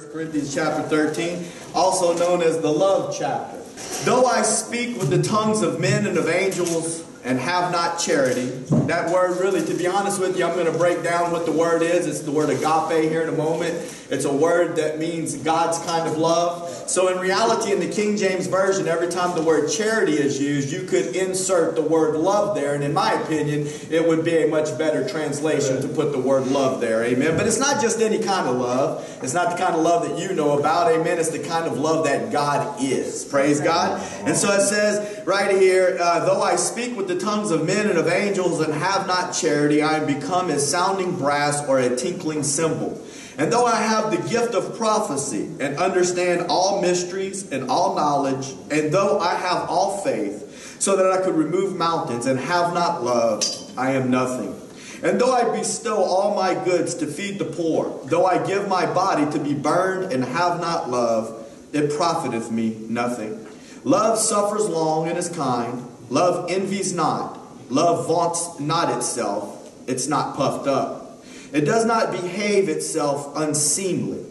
1 Corinthians chapter 13, also known as the love chapter. Though I speak with the tongues of men and of angels and have not charity, that word really, to be honest with you, I'm going to break down what the word is. It's the word agape here in a moment. It's a word that means God's kind of love. So in reality, in the King James Version, every time the word charity is used, you could insert the word love there. And in my opinion, it would be a much better translation to put the word love there. Amen. But it's not just any kind of love. It's not the kind of love that you know about. Amen. It's the kind of love that God is. Praise God. And so it says right here, uh, though I speak with the tongues of men and of angels and have not charity, I am become as sounding brass or a tinkling cymbal. And though I have the gift of prophecy and understand all mysteries and all knowledge, and though I have all faith, so that I could remove mountains and have not love, I am nothing. And though I bestow all my goods to feed the poor, though I give my body to be burned and have not love, it profiteth me nothing. Love suffers long and is kind. Love envies not. Love vaunts not itself. It's not puffed up. It does not behave itself unseemly.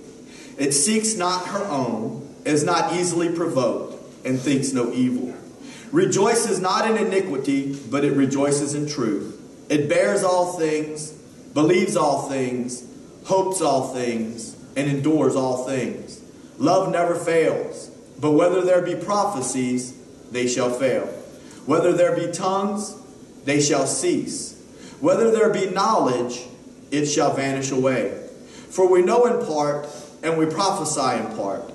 It seeks not her own, is not easily provoked, and thinks no evil. Rejoices not in iniquity, but it rejoices in truth. It bears all things, believes all things, hopes all things, and endures all things. Love never fails, but whether there be prophecies, they shall fail. Whether there be tongues, they shall cease. Whether there be knowledge, it shall vanish away. For we know in part, and we prophesy in part.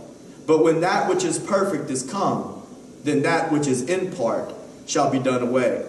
But when that which is perfect is come, then that which is in part shall be done away.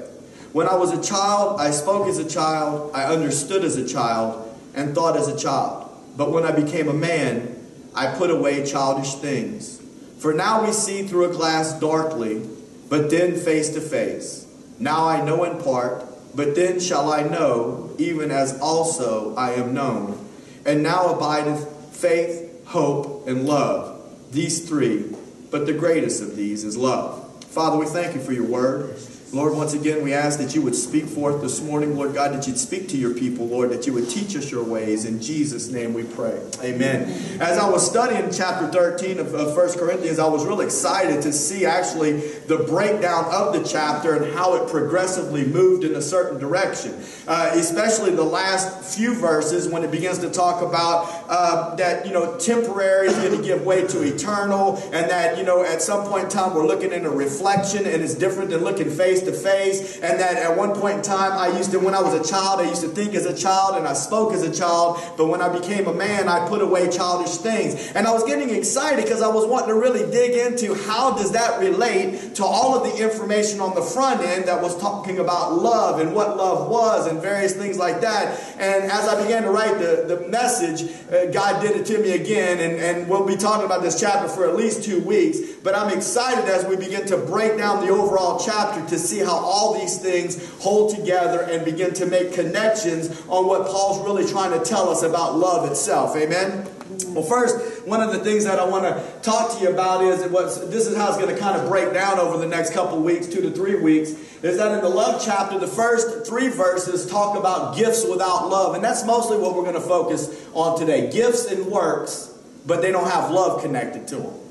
When I was a child, I spoke as a child, I understood as a child, and thought as a child. But when I became a man, I put away childish things. For now we see through a glass darkly, but then face to face. Now I know in part but then shall I know, even as also I am known. And now abideth faith, hope, and love. These three, but the greatest of these is love. Father, we thank you for your word. Lord, once again, we ask that you would speak forth this morning, Lord God, that you'd speak to your people, Lord, that you would teach us your ways. In Jesus' name we pray. Amen. As I was studying chapter 13 of, of 1 Corinthians, I was really excited to see actually the breakdown of the chapter and how it progressively moved in a certain direction. Uh, especially the last few verses when it begins to talk about uh, that, you know, temporary is going to give way to eternal, and that, you know, at some point in time we're looking in a reflection and it's different than looking face to face. And that at one point in time, I used to, when I was a child, I used to think as a child and I spoke as a child. But when I became a man, I put away childish things. And I was getting excited because I was wanting to really dig into how does that relate to all of the information on the front end that was talking about love and what love was and various things like that. And as I began to write the, the message, uh, God did it to me again. And, and we'll be talking about this chapter for at least two weeks. But I'm excited as we begin to break down the overall chapter to see how all these things hold together and begin to make connections on what Paul's really trying to tell us about love itself. Amen? Well, first, one of the things that I want to talk to you about is what this is how it's going to kind of break down over the next couple weeks, two to three weeks, is that in the love chapter, the first three verses talk about gifts without love. And that's mostly what we're going to focus on today. Gifts and works, but they don't have love connected to them.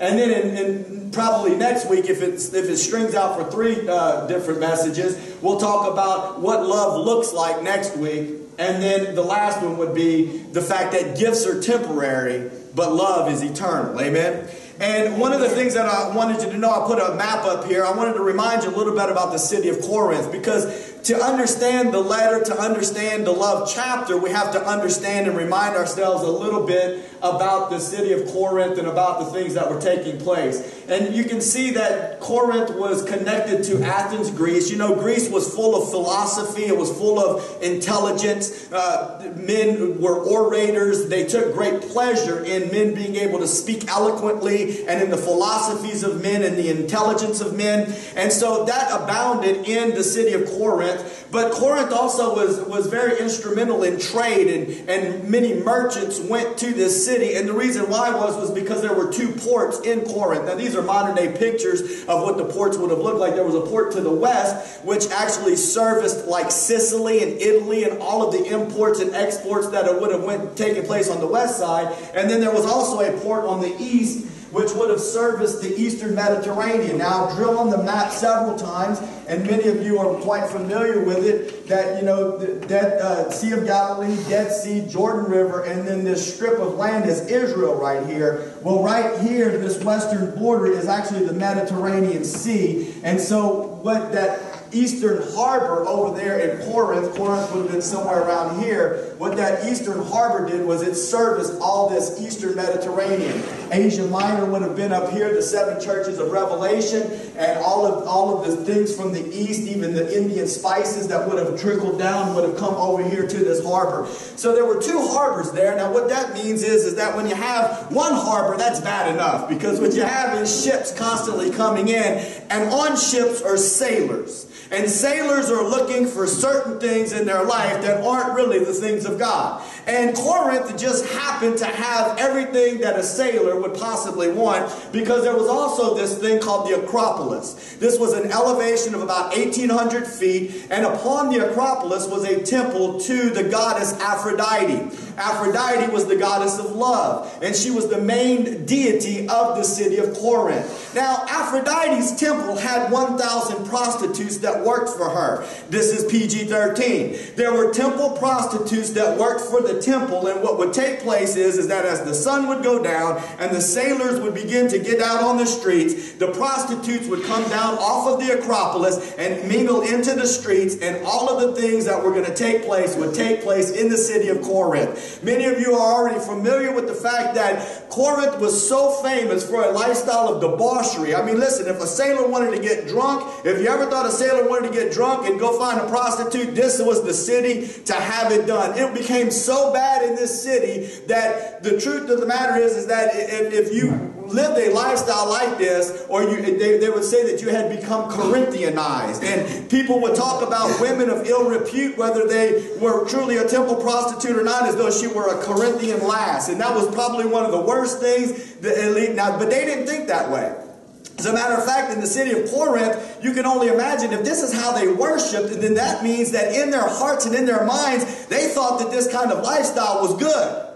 And then in, in probably next week, if, it's, if it strings out for three uh, different messages, we'll talk about what love looks like next week. And then the last one would be the fact that gifts are temporary, but love is eternal. Amen? And one of the things that I wanted you to know, I put a map up here. I wanted to remind you a little bit about the city of Corinth because to understand the letter, to understand the love chapter, we have to understand and remind ourselves a little bit about the city of Corinth and about the things that were taking place. And you can see that Corinth was connected to Athens, Greece. You know, Greece was full of philosophy, it was full of intelligence. Uh, men were orators, they took great pleasure in men being able to speak eloquently and in the philosophies of men and the intelligence of men. And so that abounded in the city of Corinth Corinth, but Corinth also was, was very instrumental in trade, and, and many merchants went to this city. And the reason why was, was because there were two ports in Corinth. Now, these are modern day pictures of what the ports would have looked like. There was a port to the west, which actually serviced like Sicily and Italy and all of the imports and exports that would have went, taken place on the west side. And then there was also a port on the east which would have serviced the eastern Mediterranean. Now, I've drilled on the map several times, and many of you are quite familiar with it, that, you know, the uh, Sea of Galilee, Dead Sea, Jordan River, and then this strip of land is Israel right here. Well, right here, this western border is actually the Mediterranean Sea. And so what that eastern harbor over there in Corinth, Corinth would have been somewhere around here, what that eastern harbor did was it serviced all this eastern Mediterranean. Asia Minor would have been up here, the seven churches of Revelation, and all of, all of the things from the east, even the Indian spices that would have trickled down would have come over here to this harbor. So there were two harbors there. Now what that means is, is that when you have one harbor, that's bad enough, because what you have is ships constantly coming in, and on ships are sailors. And sailors are looking for certain things in their life that aren't really the things of God. And Corinth just happened to have everything that a sailor would possibly want because there was also this thing called the Acropolis. This was an elevation of about 1,800 feet, and upon the Acropolis was a temple to the goddess Aphrodite. Aphrodite was the goddess of love, and she was the main deity of the city of Corinth. Now, Aphrodite's temple had 1,000 prostitutes that worked for her. This is PG 13. There were temple prostitutes that worked for the temple, and what would take place is, is that as the sun would go down and the sailors would begin to get out on the streets, the prostitutes would come down off of the Acropolis and mingle into the streets, and all of the things that were going to take place would take place in the city of Corinth. Many of you are already familiar with the fact that Corinth was so famous for a lifestyle of debauchery. I mean, listen, if a sailor wanted to get drunk, if you ever thought a sailor wanted to get drunk and go find a prostitute, this was the city to have it done. It became so bad in this city that the truth of the matter is, is that if, if you lived a lifestyle like this, or you, they, they would say that you had become Corinthianized. And people would talk about women of ill repute, whether they were truly a temple prostitute or not, as though she were a Corinthian lass. And that was probably one of the worst things. That, elite now, but they didn't think that way. As a matter of fact, in the city of Corinth, you can only imagine if this is how they worshiped, then that means that in their hearts and in their minds, they thought that this kind of lifestyle was good.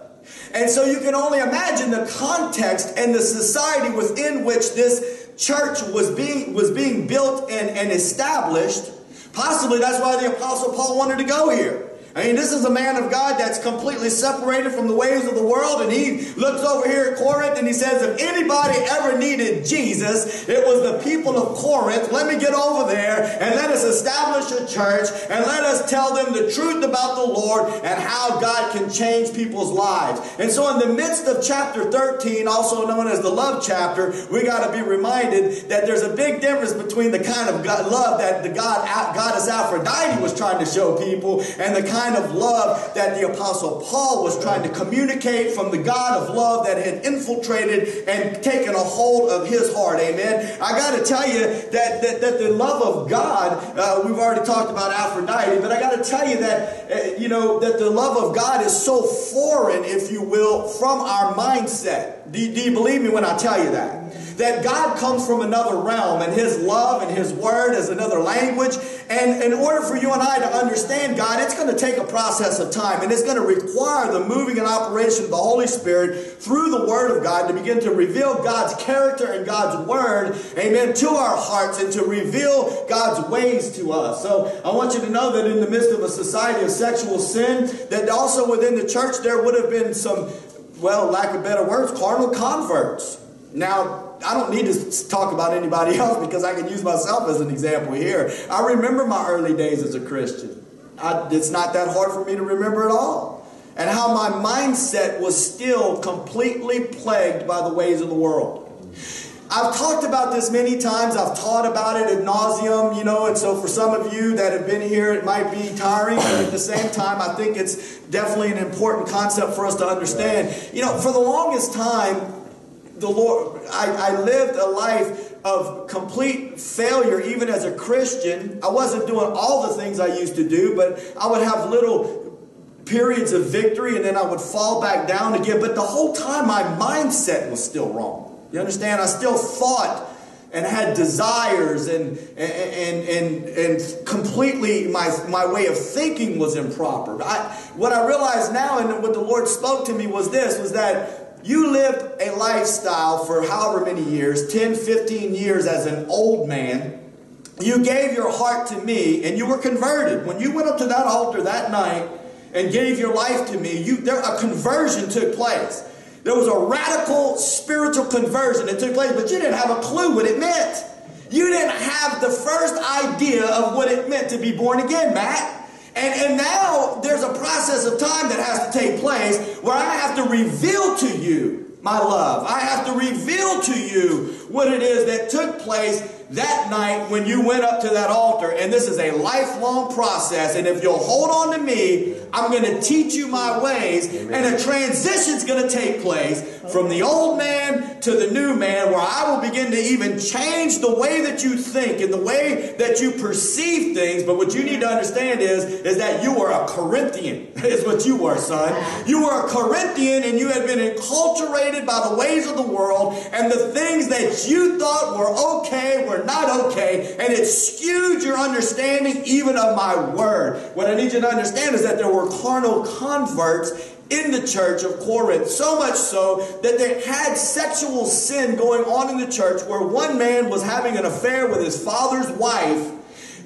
And so you can only imagine the context and the society within which this church was being, was being built and, and established. Possibly that's why the Apostle Paul wanted to go here. I mean, this is a man of God that's completely separated from the ways of the world, and he looks over here at Corinth and he says, if anybody ever needed Jesus, it was the people of Corinth. Let me get over there and let us establish a church and let us tell them the truth about the Lord and how God can change people's lives. And so in the midst of chapter 13, also known as the love chapter, we got to be reminded that there's a big difference between the kind of God, love that the God, goddess Aphrodite was trying to show people and the kind kind of love that the Apostle Paul was trying to communicate from the God of love that had infiltrated and taken a hold of his heart. Amen. I got to tell you that, that, that, the love of God, uh, we've already talked about Aphrodite, but I got to tell you that, uh, you know, that the love of God is so foreign, if you will, from our mindset. Do, do you believe me when I tell you that? that God comes from another realm and His love and His word is another language. And in order for you and I to understand God, it's going to take a process of time and it's going to require the moving and operation of the Holy Spirit through the word of God to begin to reveal God's character and God's word, amen, to our hearts and to reveal God's ways to us. So I want you to know that in the midst of a society of sexual sin, that also within the church there would have been some, well, lack of better words, carnal converts. Now, I don't need to talk about anybody else because I can use myself as an example here. I remember my early days as a Christian. I, it's not that hard for me to remember at all. And how my mindset was still completely plagued by the ways of the world. I've talked about this many times. I've taught about it ad nauseum, you know, and so for some of you that have been here, it might be tiring, but at the same time, I think it's definitely an important concept for us to understand. You know, for the longest time, the Lord, I, I lived a life of complete failure, even as a Christian. I wasn't doing all the things I used to do, but I would have little periods of victory and then I would fall back down again. But the whole time, my mindset was still wrong. You understand? I still thought and had desires and and and and completely my my way of thinking was improper. I, what I realize now and what the Lord spoke to me was this was that you lived a lifestyle for however many years, 10, 15 years as an old man. You gave your heart to me and you were converted. When you went up to that altar that night and gave your life to me, you there a conversion took place. There was a radical spiritual conversion that took place, but you didn't have a clue what it meant. You didn't have the first idea of what it meant to be born again, Matt. And, and now there's a process of time that has to take place where I have to reveal to you my love. I have to reveal to you what it is that took place that night when you went up to that altar. And this is a lifelong process. And if you'll hold on to me, I'm going to teach you my ways. Amen. And a transition is going to take place from the old man to the new man, where I will begin to even change the way that you think and the way that you perceive things. But what you need to understand is, is that you are a Corinthian, is what you were, son. You were a Corinthian and you had been enculturated by the ways of the world and the things that you thought were okay were not okay, and it skewed your understanding even of my word. What I need you to understand is that there were carnal converts in the church of Corinth. So much so that they had sexual sin going on in the church where one man was having an affair with his father's wife.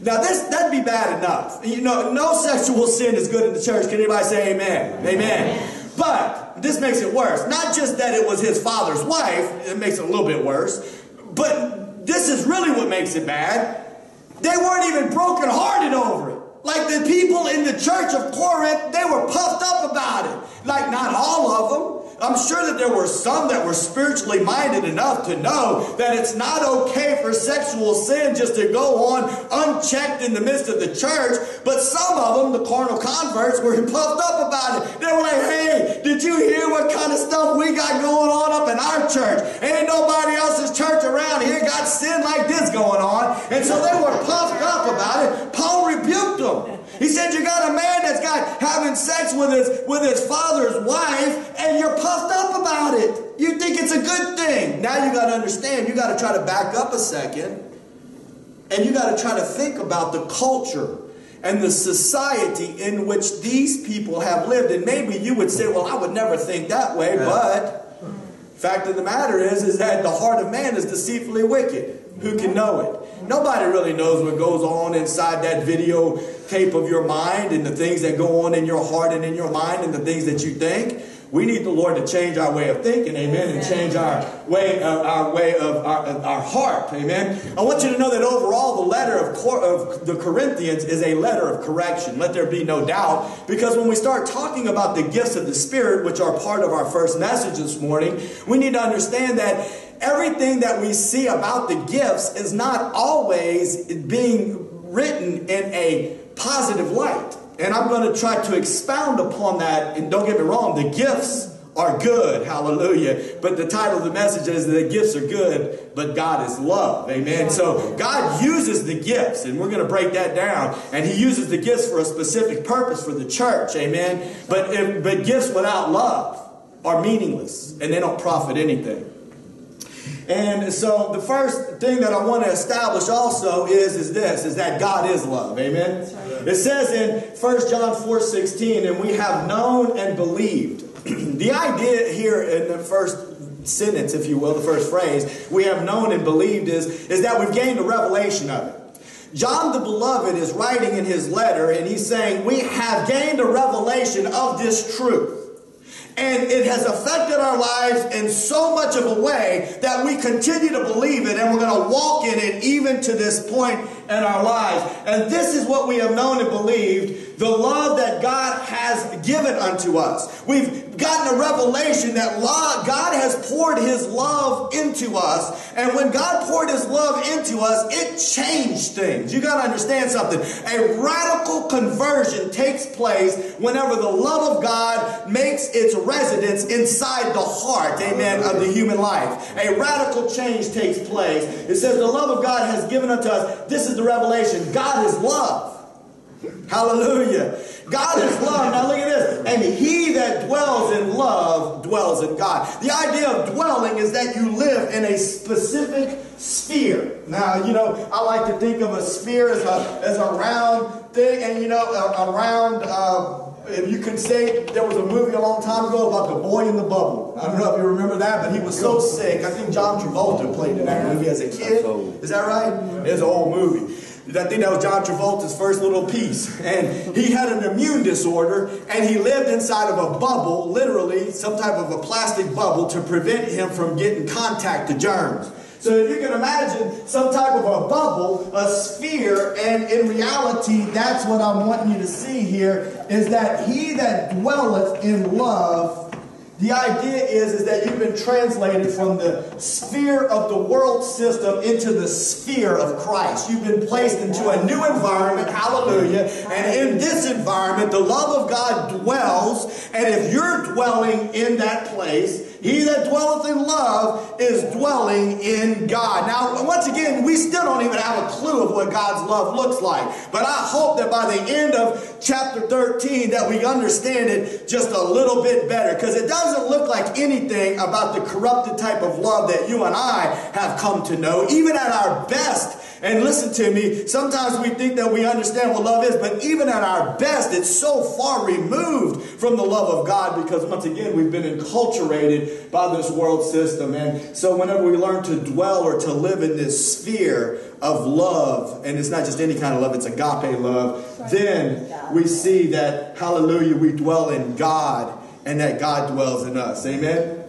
Now this that'd be bad enough. You know, no sexual sin is good in the church. Can anybody say amen? Amen. amen. But this makes it worse. Not just that it was his father's wife, it makes it a little bit worse, but this is really what makes it bad. They weren't even brokenhearted over it. Like the people in the church of Corinth, they were puffed up about it. Like not all of them, I'm sure that there were some that were spiritually minded enough to know that it's not okay for sexual sin just to go on unchecked in the midst of the church. But some of them, the carnal converts, were puffed up about it. They were like, hey, did you hear what kind of stuff we got going on up in our church? Ain't nobody else's church around here got sin like this going on. And so they were puffed up about it. Paul rebuked them. He said, you got a man that's got having sex with his, with his father's wife and you're puffed up about it. You think it's a good thing. Now you got to understand, you got to try to back up a second and you got to try to think about the culture and the society in which these people have lived. And maybe you would say, well, I would never think that way, but fact of the matter is, is that the heart of man is deceitfully wicked. Who can know it? Nobody really knows what goes on inside that video tape of your mind and the things that go on in your heart and in your mind and the things that you think. We need the Lord to change our way of thinking, amen, and change our way of our way of our, of our heart, amen. I want you to know that overall, the letter of, of the Corinthians is a letter of correction. Let there be no doubt, because when we start talking about the gifts of the Spirit, which are part of our first message this morning, we need to understand that everything that we see about the gifts is not always being written in a positive light. And I'm going to try to expound upon that. And don't get me wrong, the gifts are good. Hallelujah. But the title of the message is the gifts are good, but God is love. Amen. So God uses the gifts, and we're going to break that down. And He uses the gifts for a specific purpose for the church. Amen. But, but gifts without love are meaningless, and they don't profit anything. And so the first thing that I want to establish also is, is this, is that God is love. Amen? Right. It says in 1 John 4, 16, and we have known and believed. the idea here in the first sentence, if you will, the first phrase, we have known and believed is, is that we've gained a revelation of it. John the Beloved is writing in his letter and he's saying, We have gained a revelation of this truth. And it has affected our lives in so much of a way that we continue to believe it and we're going to walk in it even to this point in our lives. And this is what we have known and believed the love that God has given unto us. We've gotten a revelation that God has poured his love into us. And when God poured his love into us, it changed things. You got to understand something. A radical conversion takes place whenever the love of God makes its residence inside the heart, amen, of the human life. A radical change takes place. It says the love of God has given unto us. This is the revelation. God is love. Hallelujah. God is love. Now look at this. And he that dwells in love dwells in God. The idea of dwelling is that you live in a specific sphere. Now, you know, I like to think of a sphere as a, as a round thing, and you know, a, a round. Uh, if you can say there was a movie a long time ago about the boy in the bubble. I don't know if you remember that, but he was so sick. I think John Travolta played in that movie as a kid. Is that right? It's an old movie. I think that was John Travolta's first little piece. And he had an immune disorder and he lived inside of a bubble, literally some type of a plastic bubble to prevent him from getting contact to germs. So if you can imagine some type of a bubble, a sphere, and in reality, that's what I'm wanting you to see here, is that he that dwelleth in love the idea is, is that you've been translated from the sphere of the world system into the sphere of Christ. You've been placed into a new environment, hallelujah. And in this environment, the love of God dwells. And if you're dwelling in that place, he that dwelleth in love is dwelling in God. Now, once again, we still don't even have a clue of what God's love looks like. But I hope that by the end of chapter 13 that we understand it just a little bit better. Because it doesn't look like anything about the corrupted type of love that you and I have come to know. Even at our best, and listen to me, sometimes we think that we understand what love is, but even at our best, it's so far removed from the love of God because once again, we've been enculturated by this world system. And so whenever we learn to dwell or to live in this sphere of love, and it's not just any kind of love, it's agape love, then we see that, hallelujah, we dwell in God and that God dwells in us. Amen?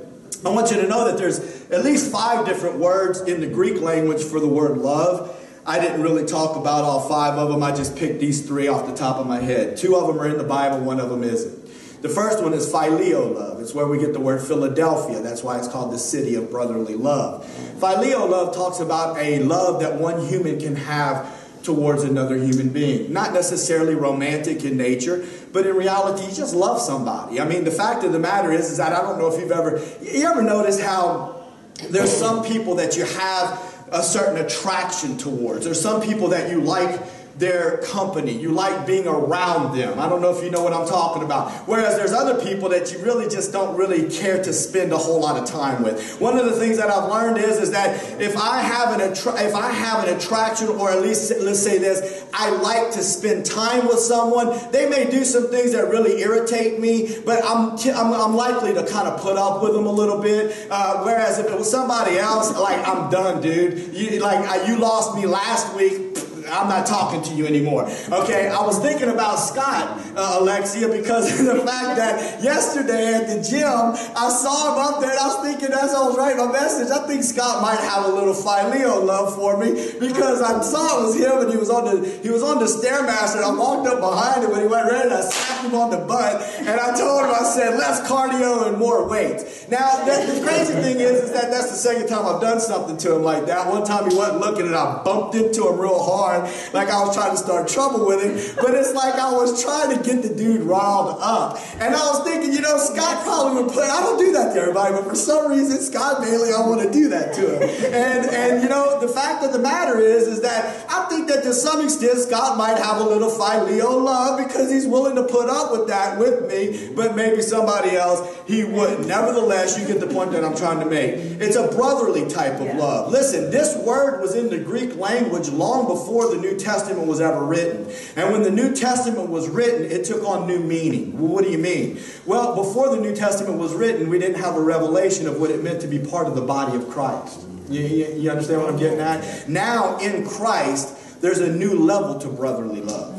I want you to know that there's at least five different words in the Greek language for the word love. I didn't really talk about all five of them. I just picked these three off the top of my head. Two of them are in the Bible, one of them isn't. The first one is phileo love. It's where we get the word Philadelphia. That's why it's called the city of brotherly love. Phileo love talks about a love that one human can have towards another human being. Not necessarily romantic in nature, but in reality, you just love somebody. I mean, the fact of the matter is, is that I don't know if you've ever, you ever noticed how there's some people that you have a certain attraction towards. There's some people that you like their company. You like being around them. I don't know if you know what I'm talking about. Whereas there's other people that you really just don't really care to spend a whole lot of time with. One of the things that I've learned is, is that if I have an attra- if I have an attraction, or at least let's say this, I like to spend time with someone. They may do some things that really irritate me, but I'm I'm, I'm likely to kind of put up with them a little bit. Uh, whereas if it was somebody else, like I'm done, dude. You, like you lost me last week I'm not talking to you anymore. Okay, I was thinking about Scott, uh, Alexia, because of the fact that yesterday at the gym, I saw him up there and I was thinking as I was writing my message, I think Scott might have a little Phileo love for me because I saw it was him and he was on the he was on the Stairmaster and I walked up behind him when he went ready and I slapped him on the butt and I told him, I said, less cardio and more weight. Now, the crazy thing is, is that that's the second time I've done something to him like that. One time he wasn't looking and I bumped into him real hard like I was trying to start trouble with him. But it's like I was trying to get the dude riled up. And I was thinking, you know, Scott probably would play. I don't do that to everybody, but for some reason, Scott Bailey, I want to do that to him. And and you know, the fact of the matter is, is that I think that to some extent Scott might have a little Phileo love because he's willing to put up with that with me, but maybe somebody else he wouldn't. Nevertheless, you get the point that I'm trying to make. It's a brotherly type of love. Listen, this word was in the Greek language long before the New Testament was ever written. And when the New Testament was written, it took on new meaning. Well, what do you mean? Well, before the New Testament was written, we didn't have a revelation of what it meant to be part of the body of Christ. You, you, you understand what I'm getting at? Now, in Christ, there's a new level to brotherly love.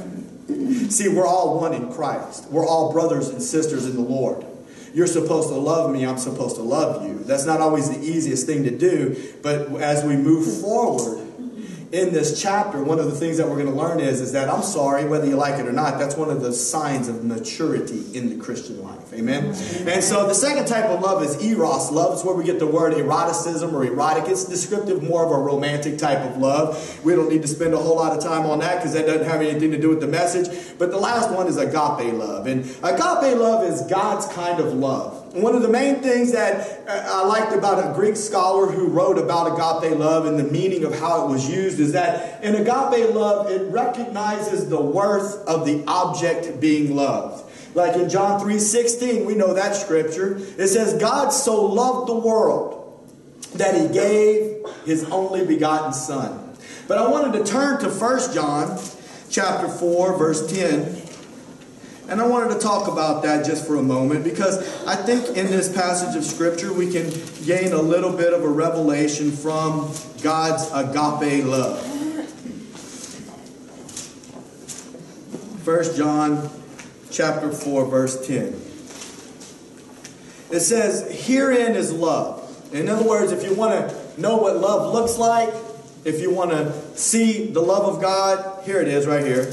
See, we're all one in Christ. We're all brothers and sisters in the Lord. You're supposed to love me, I'm supposed to love you. That's not always the easiest thing to do, but as we move forward, in this chapter, one of the things that we're going to learn is, is that I'm sorry, whether you like it or not, that's one of the signs of maturity in the Christian life. Amen? And so the second type of love is eros love. It's where we get the word eroticism or erotic. It's descriptive more of a romantic type of love. We don't need to spend a whole lot of time on that because that doesn't have anything to do with the message. But the last one is agape love. And agape love is God's kind of love. One of the main things that uh, I liked about a Greek scholar who wrote about agape love and the meaning of how it was used is that in agape love, it recognizes the worth of the object being loved. Like in John 3:16, we know that scripture. It says, God so loved the world that he gave his only begotten son. But I wanted to turn to 1 John chapter 4, verse 10. And I wanted to talk about that just for a moment because I think in this passage of Scripture we can gain a little bit of a revelation from God's agape love. 1 John chapter 4 verse 10. It says, "Herein is love." In other words, if you want to know what love looks like, if you want to see the love of God, here it is right here.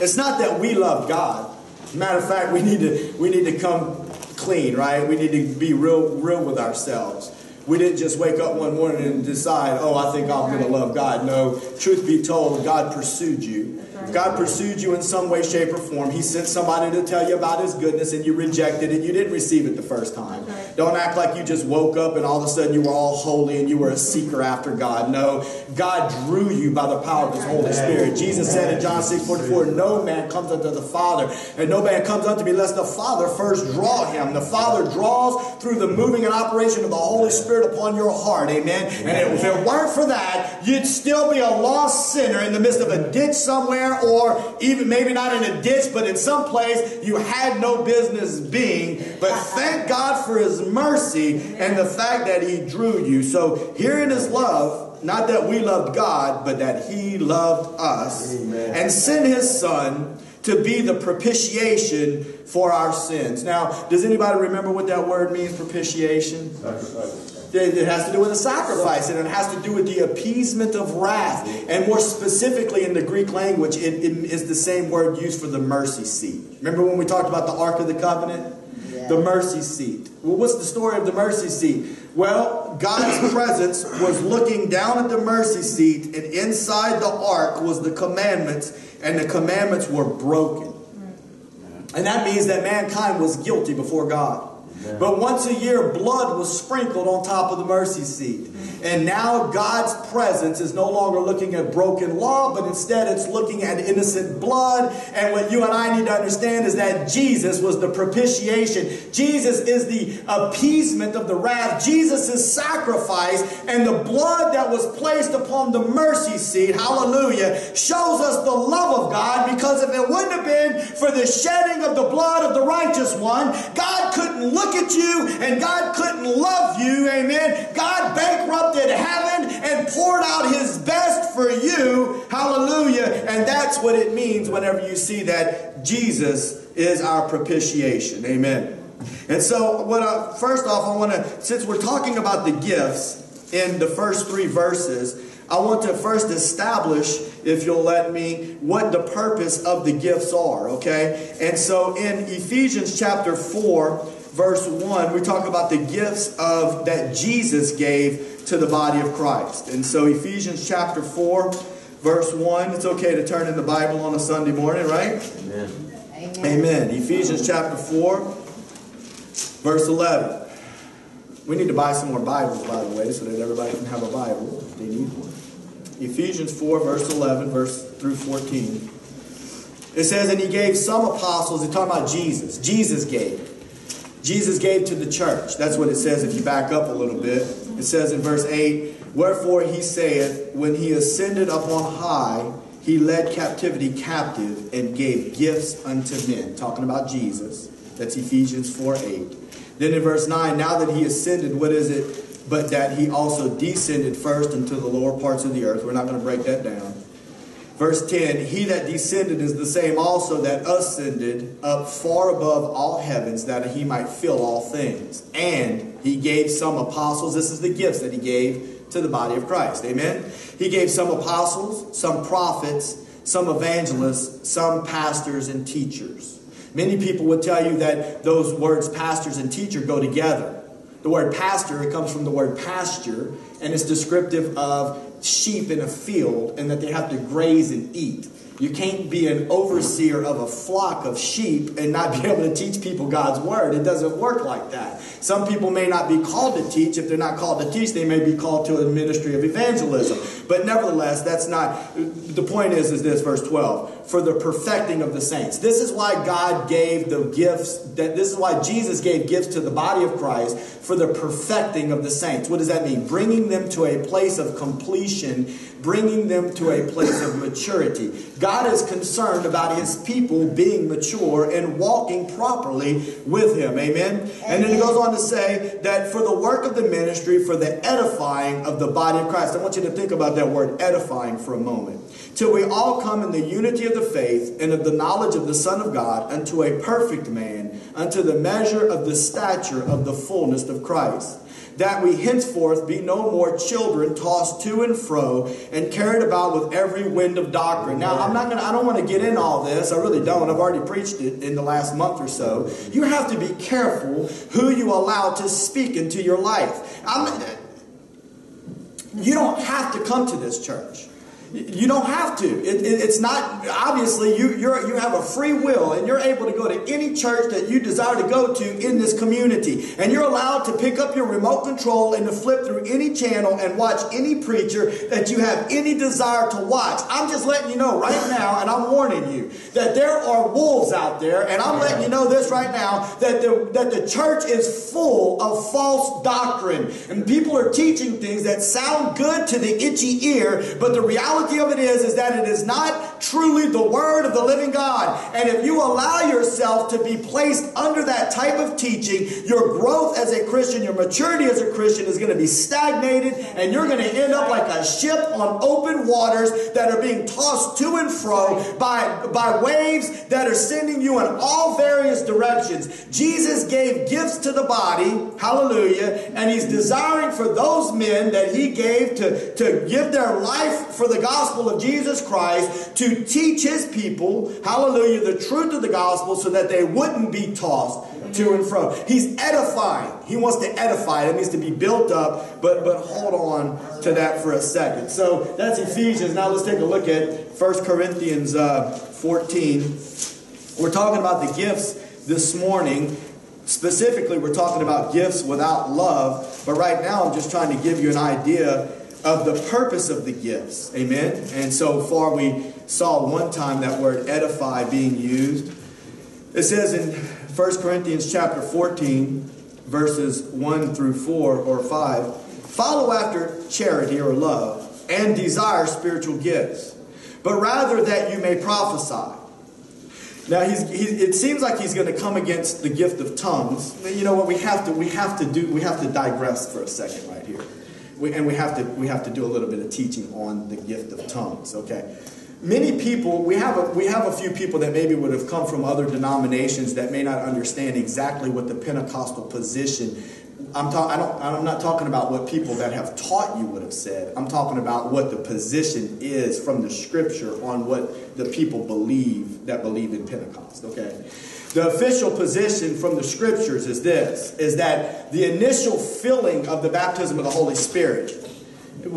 It's not that we love God. Matter of fact, we need to we need to come clean, right? We need to be real real with ourselves. We didn't just wake up one morning and decide, oh, I think I'm going to love God. No, truth be told, God pursued you. God pursued you in some way, shape, or form. He sent somebody to tell you about His goodness and you rejected it. You didn't receive it the first time. Don't act like you just woke up and all of a sudden you were all holy and you were a seeker after God. No, God drew you by the power of His Holy Spirit. Jesus said in John 6 44, No man comes unto the Father, and no man comes unto me unless the Father first draw him. The Father draws through the moving and operation of the Holy Spirit upon your heart. Amen. And if it weren't for that, you'd still be a lost sinner in the midst of a ditch somewhere, or even maybe not in a ditch, but in some place you had no business being. But thank God for His mercy and the fact that He drew you. So here in His love, not that we loved God, but that He loved us Amen. and sent His Son to be the propitiation for our sins. Now, does anybody remember what that word means, propitiation? Sacrifice. It has to do with a sacrifice, and it has to do with the appeasement of wrath. And more specifically, in the Greek language, it, it is the same word used for the mercy seat. Remember when we talked about the Ark of the Covenant? Yeah. The mercy seat. Well, what's the story of the mercy seat? Well, God's presence was looking down at the mercy seat, and inside the ark was the commandments, and the commandments were broken. Mm. And that means that mankind was guilty before God. But once a year, blood was sprinkled on top of the mercy seat. And now God's presence is no longer looking at broken law, but instead it's looking at innocent blood. And what you and I need to understand is that Jesus was the propitiation. Jesus is the appeasement of the wrath. Jesus' is sacrifice and the blood that was placed upon the mercy seat, hallelujah, shows us the love of God because if it wouldn't have been for the shedding of the blood of the righteous one, God couldn't look at you and God couldn't love you. Amen. God bankrupted heaven and poured out his best for you. Hallelujah. And that's what it means whenever you see that Jesus is our propitiation. Amen. And so, what I, first off, I want to, since we're talking about the gifts in the first three verses, I want to first establish, if you'll let me, what the purpose of the gifts are, okay? And so in Ephesians chapter 4, verse 1, we talk about the gifts of that Jesus gave to the body of Christ. And so Ephesians chapter 4, verse 1, it's okay to turn in the Bible on a Sunday morning, right? Amen. Amen. Amen. Ephesians chapter 4, verse 11. We need to buy some more Bibles, by the way, so that everybody can have a Bible if they need one. Ephesians 4, verse 11, verse through 14. It says, And he gave some apostles, he's talking about Jesus. Jesus gave. Jesus gave to the church. That's what it says if you back up a little bit. It says in verse 8, Wherefore he saith, When he ascended up on high, he led captivity captive and gave gifts unto men. Talking about Jesus. That's Ephesians 4 8. Then in verse 9, now that he ascended, what is it? But that he also descended first into the lower parts of the earth. We're not going to break that down. Verse 10 He that descended is the same also that ascended up far above all heavens, that he might fill all things. And He gave some apostles. This is the gifts that he gave to the body of Christ. Amen. He gave some apostles, some prophets, some evangelists, some pastors and teachers. Many people would tell you that those words pastors and teacher go together. The word pastor, it comes from the word pasture, and it's descriptive of sheep in a field and that they have to graze and eat. You can't be an overseer of a flock of sheep and not be able to teach people God's word. It doesn't work like that. Some people may not be called to teach. If they're not called to teach, they may be called to a ministry of evangelism. But nevertheless, that's not the point is is this verse 12, for the perfecting of the saints. This is why God gave the gifts that this is why Jesus gave gifts to the body of Christ for the perfecting of the saints. What does that mean? Bringing them to a place of completion bringing them to a place of maturity. God is concerned about his people being mature and walking properly with him. Amen? Amen? And then he goes on to say that for the work of the ministry, for the edifying of the body of Christ. I want you to think about that word edifying for a moment. Till we all come in the unity of the faith and of the knowledge of the Son of God unto a perfect man, unto the measure of the stature of the fullness of Christ that we henceforth be no more children tossed to and fro and carried about with every wind of doctrine. Now, I'm not gonna, I don't want to get in all this. I really don't. I've already preached it in the last month or so. You have to be careful who you allow to speak into your life. I'm, you don't have to come to this church. You don't have to. It, it, it's not, obviously, you, you're, you have a free will and you're able to go to any church that you desire to go to in this community. And you're allowed to pick up your remote control and to flip through any channel and watch any preacher that you have any desire to watch. I'm just letting you know right now, and I'm warning you, that there are wolves out there, and I'm letting you know this right now, that the, that the church is full of false doctrine. And people are teaching things that sound good to the itchy ear, but the reality reality of it is, is that it is not truly the word of the living God. And if you allow yourself to be placed under that type of teaching, your growth as a Christian, your maturity as a Christian is going to be stagnated and you're going to end up like a ship on open waters that are being tossed to and fro by, by waves that are sending you in all various directions. Jesus gave gifts to the body, hallelujah, and he's desiring for those men that he gave to, to give their life for the gospel gospel of Jesus Christ to teach his people, hallelujah, the truth of the gospel so that they wouldn't be tossed to and fro. He's edifying. He wants to edify. It needs to be built up, but, but hold on to that for a second. So that's Ephesians. Now let's take a look at 1 Corinthians uh, 14. We're talking about the gifts this morning. Specifically, we're talking about gifts without love. But right now, I'm just trying to give you an idea of the purpose of the gifts. Amen? And so far we saw one time that word edify being used. It says in 1 Corinthians chapter 14, verses 1 through 4 or 5, follow after charity or love and desire spiritual gifts, but rather that you may prophesy. Now he's, he, it seems like he's going to come against the gift of tongues. You know what? We have to we have to do we have to digress for a second right here we, and we have to we have to do a little bit of teaching on the gift of tongues. Okay, many people we have a, we have a few people that maybe would have come from other denominations that may not understand exactly what the Pentecostal position. I'm, ta- I don't, I'm not talking about what people that have taught you would have said. I'm talking about what the position is from the scripture on what the people believe that believe in Pentecost. Okay. The official position from the scriptures is this, is that the initial filling of the baptism of the Holy Spirit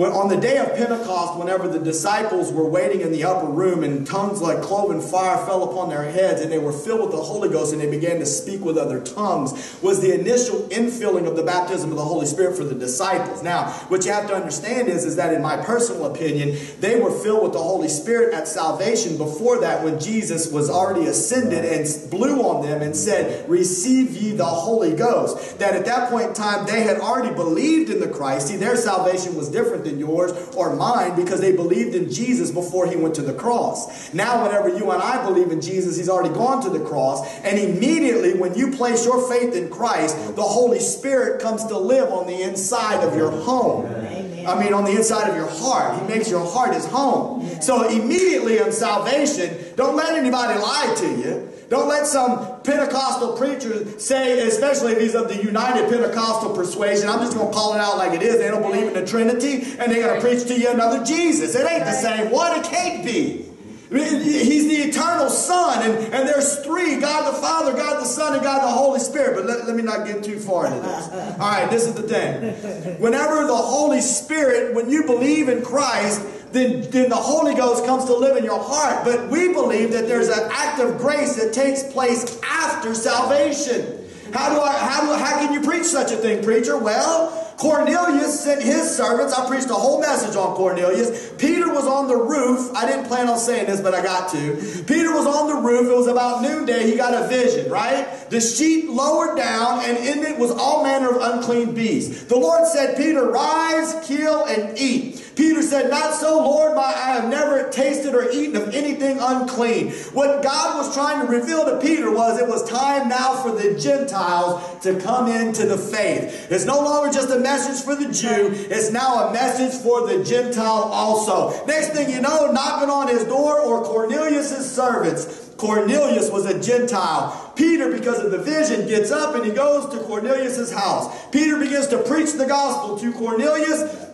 on the day of Pentecost, whenever the disciples were waiting in the upper room and tongues like cloven fire fell upon their heads and they were filled with the Holy Ghost and they began to speak with other tongues, was the initial infilling of the baptism of the Holy Spirit for the disciples. Now, what you have to understand is, is that in my personal opinion, they were filled with the Holy Spirit at salvation before that when Jesus was already ascended and blew on them and said, Receive ye the Holy Ghost. That at that point in time, they had already believed in the Christ. See, their salvation was different than yours or mine because they believed in Jesus before he went to the cross. Now, whenever you and I believe in Jesus, he's already gone to the cross. And immediately, when you place your faith in Christ, the Holy Spirit comes to live on the inside of your home. I mean, on the inside of your heart. He makes your heart his home. So, immediately on salvation, don't let anybody lie to you Don't let some Pentecostal preacher say, especially if he's of the United Pentecostal persuasion, I'm just going to call it out like it is. They don't believe in the Trinity, and they're going to preach to you another Jesus. It ain't the same one. It can't be. He's the eternal Son, and, and there's three God the Father, God the Son, and God the Holy Spirit. But let, let me not get too far into this. All right, this is the thing. Whenever the Holy Spirit, when you believe in Christ, then, then the Holy Ghost comes to live in your heart. But we believe that there's an act of grace that takes place after salvation. How do I how do how can you preach such a thing, preacher? Well, Cornelius sent his servants. I preached a whole message on Cornelius. Peter was on the roof. I didn't plan on saying this, but I got to. Peter was on the roof. It was about noonday. He got a vision, right? The sheet lowered down, and in it was all manner of unclean beasts. The Lord said, Peter, rise, kill, and eat. Peter said, Not so, Lord, my, I have never tasted or eaten of anything unclean. What God was trying to reveal to Peter was it was time now for the Gentiles to come into the faith. It's no longer just a message for the Jew, it's now a message for the Gentile also. Next thing you know, knocking on his door or Cornelius' servants. Cornelius was a Gentile. Peter, because of the vision, gets up and he goes to Cornelius' house. Peter begins to preach the gospel to Cornelius.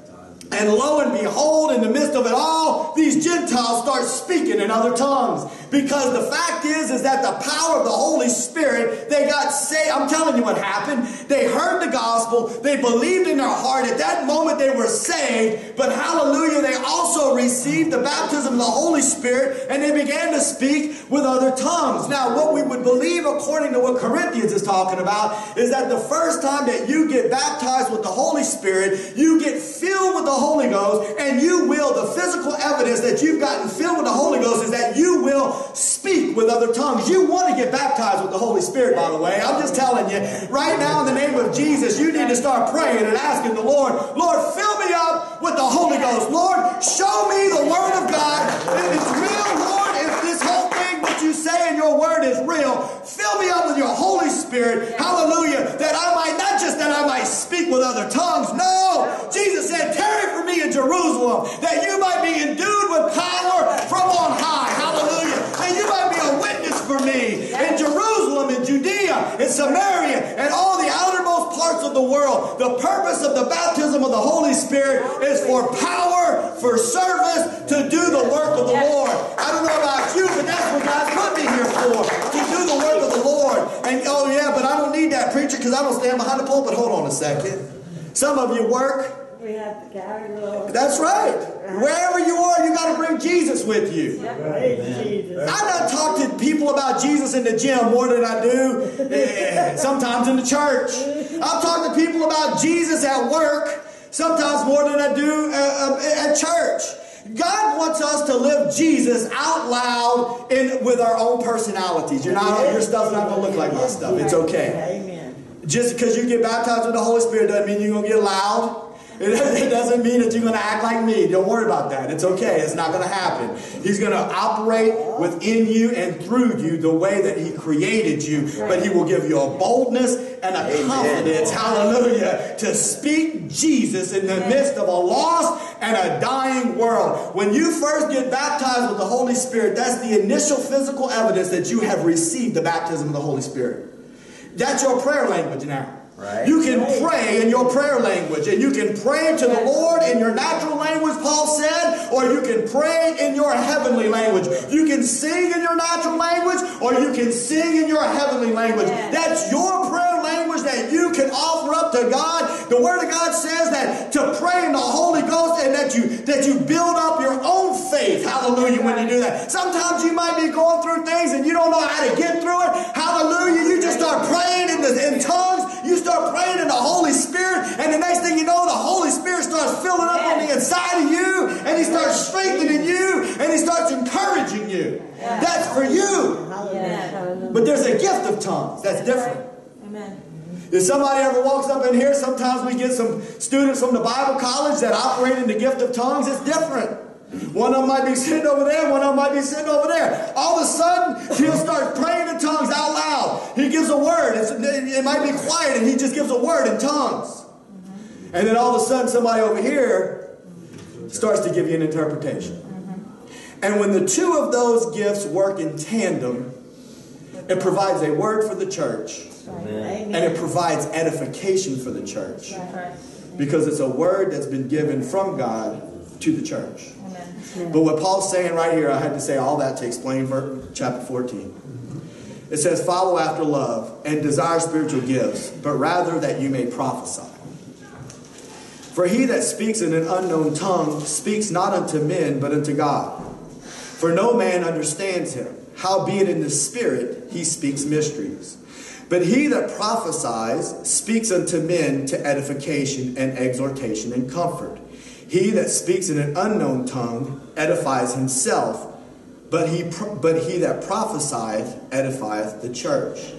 And lo and behold, in the midst of it all, these Gentiles start speaking in other tongues. Because the fact is, is that the power of the Holy Spirit, they got saved. I'm telling you what happened. They heard the gospel. They believed in their heart. At that moment, they were saved. But hallelujah, they also received the baptism of the Holy Spirit and they began to speak with other tongues. Now, what we would believe, according to what Corinthians is talking about, is that the first time that you get baptized with the Holy Spirit, you get filled with the Holy Ghost, and you will, the physical evidence that you've gotten filled with the Holy Ghost is that you will speak with other tongues. You want to get baptized with the Holy Spirit, by the way. I'm just telling you, right now in the name of Jesus, you need to start praying and asking the Lord, Lord, fill me up with the Holy Ghost. Lord, show me the Word of God. If it's real, Lord, if this whole that you say in your Word is real, fill me up with your Holy Spirit. Hallelujah. That I might, not just that I might speak with other tongues. No. Jesus said, tarry for me in Jerusalem, that you might be endued with power from on high. Hallelujah and you might be a witness for me in Jerusalem, in Judea, in Samaria, and all the outermost parts of the world. The purpose of the baptism of the Holy Spirit is for power, for service, to do the work of the Lord. I don't know about you, but that's what God put me here for, to do the work of the Lord. And oh yeah, but I don't need that preacher because I don't stand behind the pulpit. Hold on a second. Some of you work we have to carry the That's right. Wherever you are, you got to bring Jesus with you. Jesus. I not talk to people about Jesus in the gym more than I do eh, sometimes in the church. I'll talk to people about Jesus at work sometimes more than I do uh, uh, at church. God wants us to live Jesus out loud in with our own personalities. You're not your stuff's not gonna look like my stuff. It's okay. Amen. Just because you get baptized with the Holy Spirit doesn't mean you're gonna get loud. It doesn't mean that you're going to act like me. Don't worry about that. It's okay. It's not going to happen. He's going to operate within you and through you the way that He created you. But He will give you a boldness and a Amen. confidence, hallelujah, to speak Jesus in the midst of a lost and a dying world. When you first get baptized with the Holy Spirit, that's the initial physical evidence that you have received the baptism of the Holy Spirit. That's your prayer language now. Right. You can pray in your prayer language, and you can pray to the Lord in your natural language, Paul said, or you can pray in your heavenly language. You can sing in your natural language, or you can sing in your heavenly language. That's your prayer that you can offer up to God. The Word of God says that to pray in the Holy Ghost and that you that you build up your own faith. Hallelujah, when you do that. Sometimes you might be going through things and you don't know how to get through it. Hallelujah. You just start praying in, the, in tongues. You start start praying in the Holy Spirit, and the next thing you know, the Holy Spirit starts filling up on the inside of you, and He starts strengthening you, and He starts encouraging you. That's for you. But there's a gift of tongues that's different. Amen. If somebody ever walks up in here, sometimes we get some students from the Bible college that operate in the gift of tongues. It's different. One of them might be sitting over there, one of them might be sitting over there. All of a sudden, he'll start praying in tongues out loud. He gives a word. It's, it might be quiet, and he just gives a word in tongues. And then all of a sudden, somebody over here starts to give you an interpretation. And when the two of those gifts work in tandem, It provides a word for the church, Amen. and it provides edification for the church Right. because it's a word that's been given from God to the church. Amen. But what Paul's saying right here, I had to say all that to explain ver- chapter 14. It says, Follow after love and desire spiritual gifts, but rather that you may prophesy. For he that speaks in an unknown tongue speaks not unto men, but unto God. For no man understands him. Howbeit in the Spirit he speaks mysteries. But he that prophesies speaks unto men to edification and exhortation and comfort. He that speaks in an unknown tongue edifies himself, but he, but he that prophesieth edifieth the church.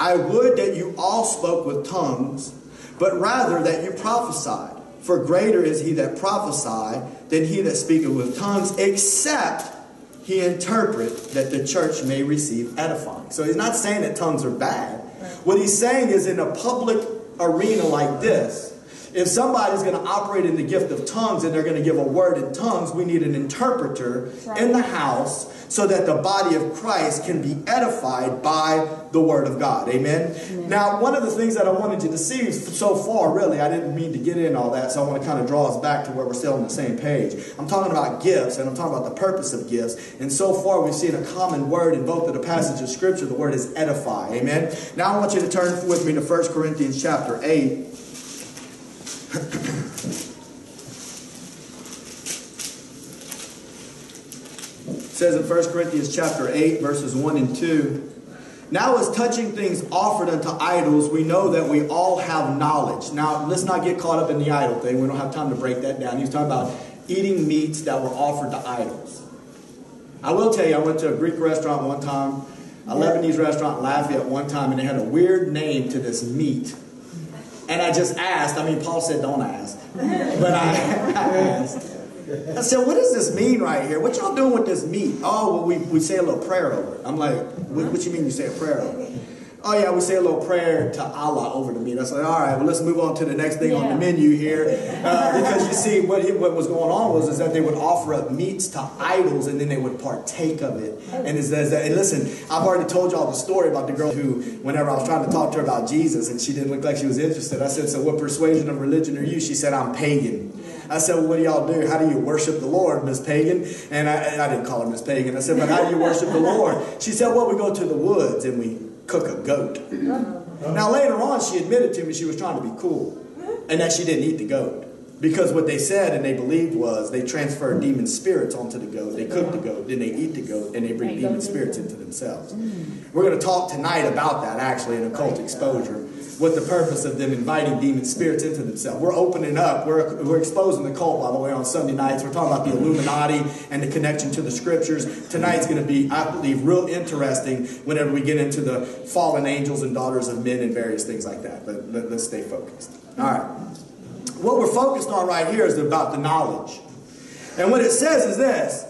I would that you all spoke with tongues, but rather that you prophesied. For greater is he that prophesied than he that speaketh with tongues, except he interpret that the church may receive edifying. So he's not saying that tongues are bad. What he's saying is in a public arena like this, if somebody's going to operate in the gift of tongues and they're going to give a word in tongues, we need an interpreter in the house so that the body of Christ can be edified by the word of God. Amen? Now, one of the things that I wanted you to see so far, really, I didn't mean to get in all that, so I want to kind of draw us back to where we're still on the same page. I'm talking about gifts and I'm talking about the purpose of gifts. And so far, we've seen a common word in both of the passages of Scripture. The word is edify. Amen? Now, I want you to turn with me to 1 Corinthians chapter 8. It says in 1 Corinthians chapter 8, verses 1 and 2. Now, as touching things offered unto idols, we know that we all have knowledge. Now, let's not get caught up in the idol thing. We don't have time to break that down. He's talking about eating meats that were offered to idols. I will tell you, I went to a Greek restaurant one time, a Lebanese restaurant in Lafayette one time, and they had a weird name to this meat. And I just asked, I mean, Paul said don't ask, but I, I asked. I said, what does this mean right here? What y'all doing with this meat? Oh, well, we, we say a little prayer over it. I'm like, what, what you mean you say a prayer over it? Oh, yeah, we say a little prayer to Allah over the meat. I said, all right, well, let's move on to the next thing on the menu here. Uh, because you see, what, he, what was going on was is that they would offer up meats to idols and then they would partake of it. And it says that, and listen, I've already told y'all the story about the girl who, whenever I was trying to talk to her about Jesus and she didn't look like she was interested, I said, so what persuasion of religion are you? She said, I'm pagan. I said, well, what do y'all do? How do you worship the Lord, Miss Pagan? And I, and I didn't call her Miss Pagan. I said, but how do you worship the Lord? She said, well, we go to the woods and we cook a goat. Now, later on, she admitted to me she was trying to be cool and that she didn't eat the goat. Because what they said and they believed was they transferred demon spirits onto the goat. They cook the goat, then they eat the goat, and they bring demon spirits into themselves. We're going to talk tonight about that actually in occult exposure. What the purpose of them inviting demon spirits into themselves. We're opening up, we're, we're exposing the cult, by the way, on Sunday nights. We're talking about the Illuminati and the connection to the scriptures. Tonight's going to be, I believe, real interesting whenever we get into the fallen angels and daughters of men and various things like that. But let, let's stay focused. All right. What we're focused on right here is about the knowledge. And what it says is this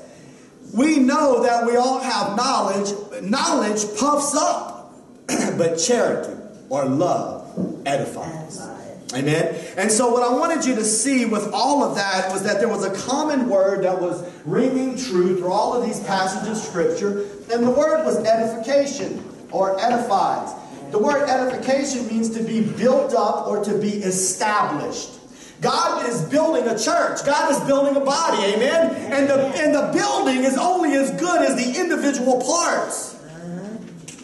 we know that we all have knowledge. Knowledge puffs up, but charity or love edifies. Amen. And so, what I wanted you to see with all of that was that there was a common word that was ringing true through all of these passages of Scripture, and the word was edification or edifies. The word edification means to be built up or to be established. God is building a church. God is building a body. Amen. And the and the building is only as good as the individual parts.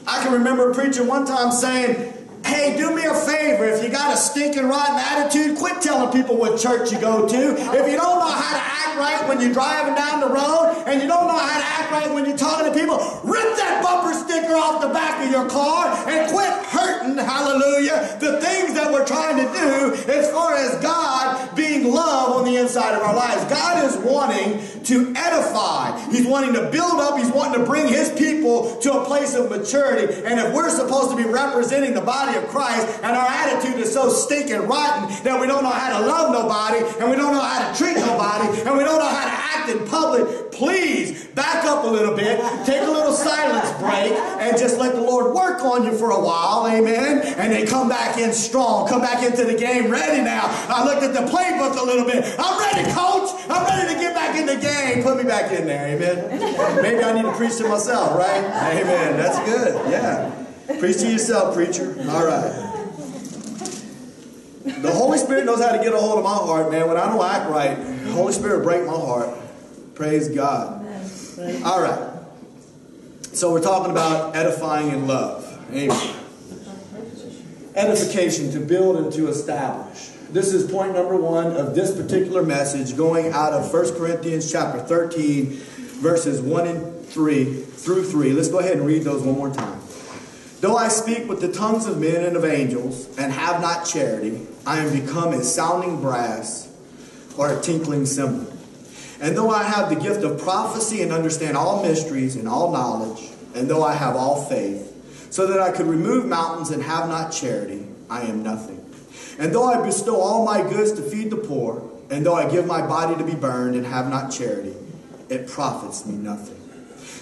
I can remember a preacher one time saying, Hey, do me a favor. If you got a stinking rotten attitude, quit telling people what church you go to. If you don't know how to act right when you're driving down the road and you don't know how to act right when you're talking to people, rip that bumper sticker off the back of your car and quit hurting, hallelujah, the things that we're trying to do as far as God being love on the inside of our lives. God is wanting to edify. He's wanting to build up. He's wanting to bring his people to a place of maturity. And if we're supposed to be representing the body of Christ and our attitude is so stinking rotten that we don't know how to love nobody and we don't know how to treat nobody and we don't know how to act in public, please back up a little bit, take a little silence break, and just let the Lord work on you for a while. Amen. And then come back in strong. Come back into the game ready now. I looked at the playbook a little bit. I'm ready, coach. I'm ready to get back in the game. Put me back in there. Amen. Maybe I need to preach to myself, right? Amen. That's good. Yeah. Preach to yourself, preacher. All right. The Holy Spirit knows how to get a hold of my heart, man. When I don't act right, the Holy Spirit break my heart. Praise God. All right. So we're talking about edifying in love. Amen. Edification, to build and to establish. This is point number one of this particular message going out of 1 Corinthians chapter 13, verses 1 and 3 through 3. Let's go ahead and read those one more time. Though I speak with the tongues of men and of angels and have not charity, I am become as sounding brass or a tinkling cymbal. And though I have the gift of prophecy and understand all mysteries and all knowledge, and though I have all faith, so that I could remove mountains and have not charity, I am nothing. And though I bestow all my goods to feed the poor, and though I give my body to be burned and have not charity, it profits me nothing.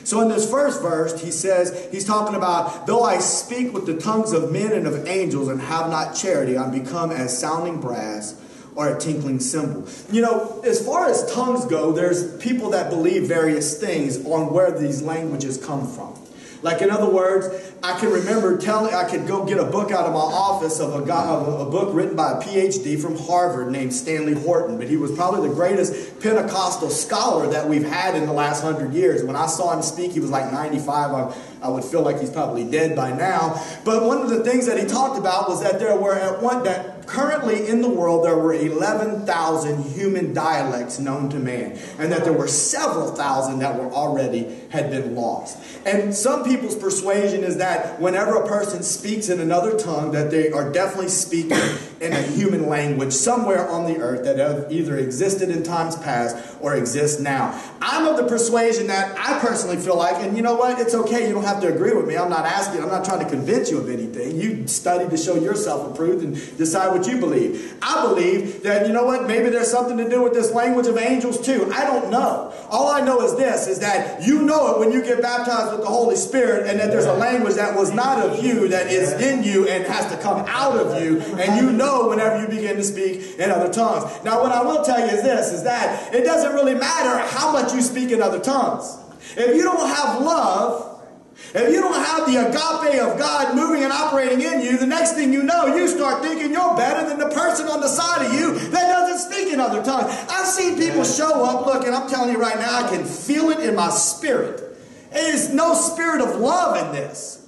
So in this first verse, he says, he's talking about, though I speak with the tongues of men and of angels and have not charity, I'm become as sounding brass or a tinkling cymbal. You know, as far as tongues go, there's people that believe various things on where these languages come from. Like in other words, I can remember telling I could go get a book out of my office of a guy of a book written by a PhD from Harvard named Stanley Horton, but he was probably the greatest Pentecostal scholar that we've had in the last hundred years. When I saw him speak, he was like 95. I, I would feel like he's probably dead by now. But one of the things that he talked about was that there were at one that currently in the world there were 11,000 human dialects known to man and that there were several thousand that were already had been lost. And some people's persuasion is that whenever a person speaks in another tongue that they are definitely speaking in a human language somewhere on the earth that have either existed in times past or exists now i'm of the persuasion that i personally feel like and you know what it's okay you don't have to agree with me i'm not asking i'm not trying to convince you of anything you study to show yourself approved and decide what you believe. I believe that, you know what, maybe there's something to do with this language of angels too. I don't know. All I know is this, is that you know it when you get baptized with the Holy Spirit and that there's a language that was not of you that is in you and has to come out of you. And you know whenever you begin to speak in other tongues. Now, what I will tell you is this, is that it doesn't really matter how much you speak in other tongues. If you don't have love, if you don't have the agape of God moving and operating in you, the next thing you know, you start thinking you're better than the person on the side of you that doesn't speak in other tongues. I've seen people show up, look, and I'm telling you right now, I can feel it in my spirit. There is no spirit of love in this.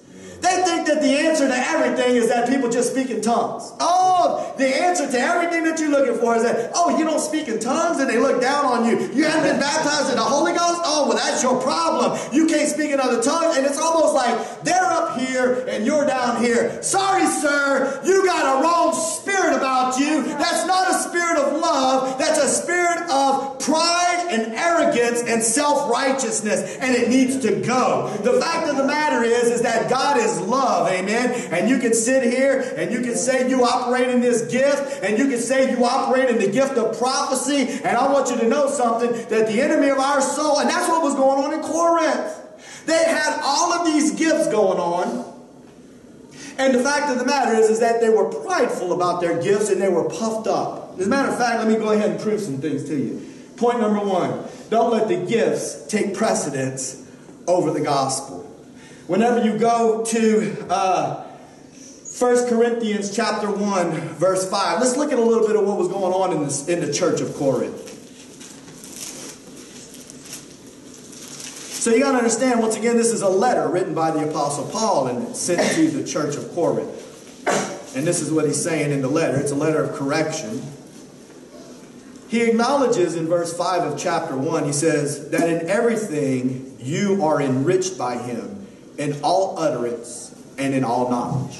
They think that the answer to everything is that people just speak in tongues. Oh, the answer to everything that you're looking for is that, oh, you don't speak in tongues and they look down on you. You haven't been baptized in the Holy Ghost? Oh, well, that's your problem. You can't speak in other tongues. And it's almost like they're up here and you're down here. Sorry, sir, you got a wrong spirit about you. That's not a spirit of love. That's a spirit of pride and arrogance and self-righteousness. And it needs to go. The fact of the matter is, is that God is love. Amen. And you can sit here and you can say you operate in this gift and you can say you operate in the gift of prophecy. And I want you to know something that the enemy of our soul, and that's what was going on in Corinth. They had all of these gifts going on. And the fact of the matter is, is that they were prideful about their gifts and they were puffed up. As a matter of fact, let me go ahead and prove some things to you. Point number one, don't let the gifts take precedence over the gospel. Whenever you go to uh, 1 Corinthians chapter 1, verse 5, let's look at a little bit of what was going on in, this, in the church of Corinth. So you got to understand, once again, this is a letter written by the Apostle Paul and sent to the church of Corinth. And this is what he's saying in the letter. It's a letter of correction. He acknowledges in verse 5 of chapter 1, he says, that in everything you are enriched by him in all utterance and in all knowledge.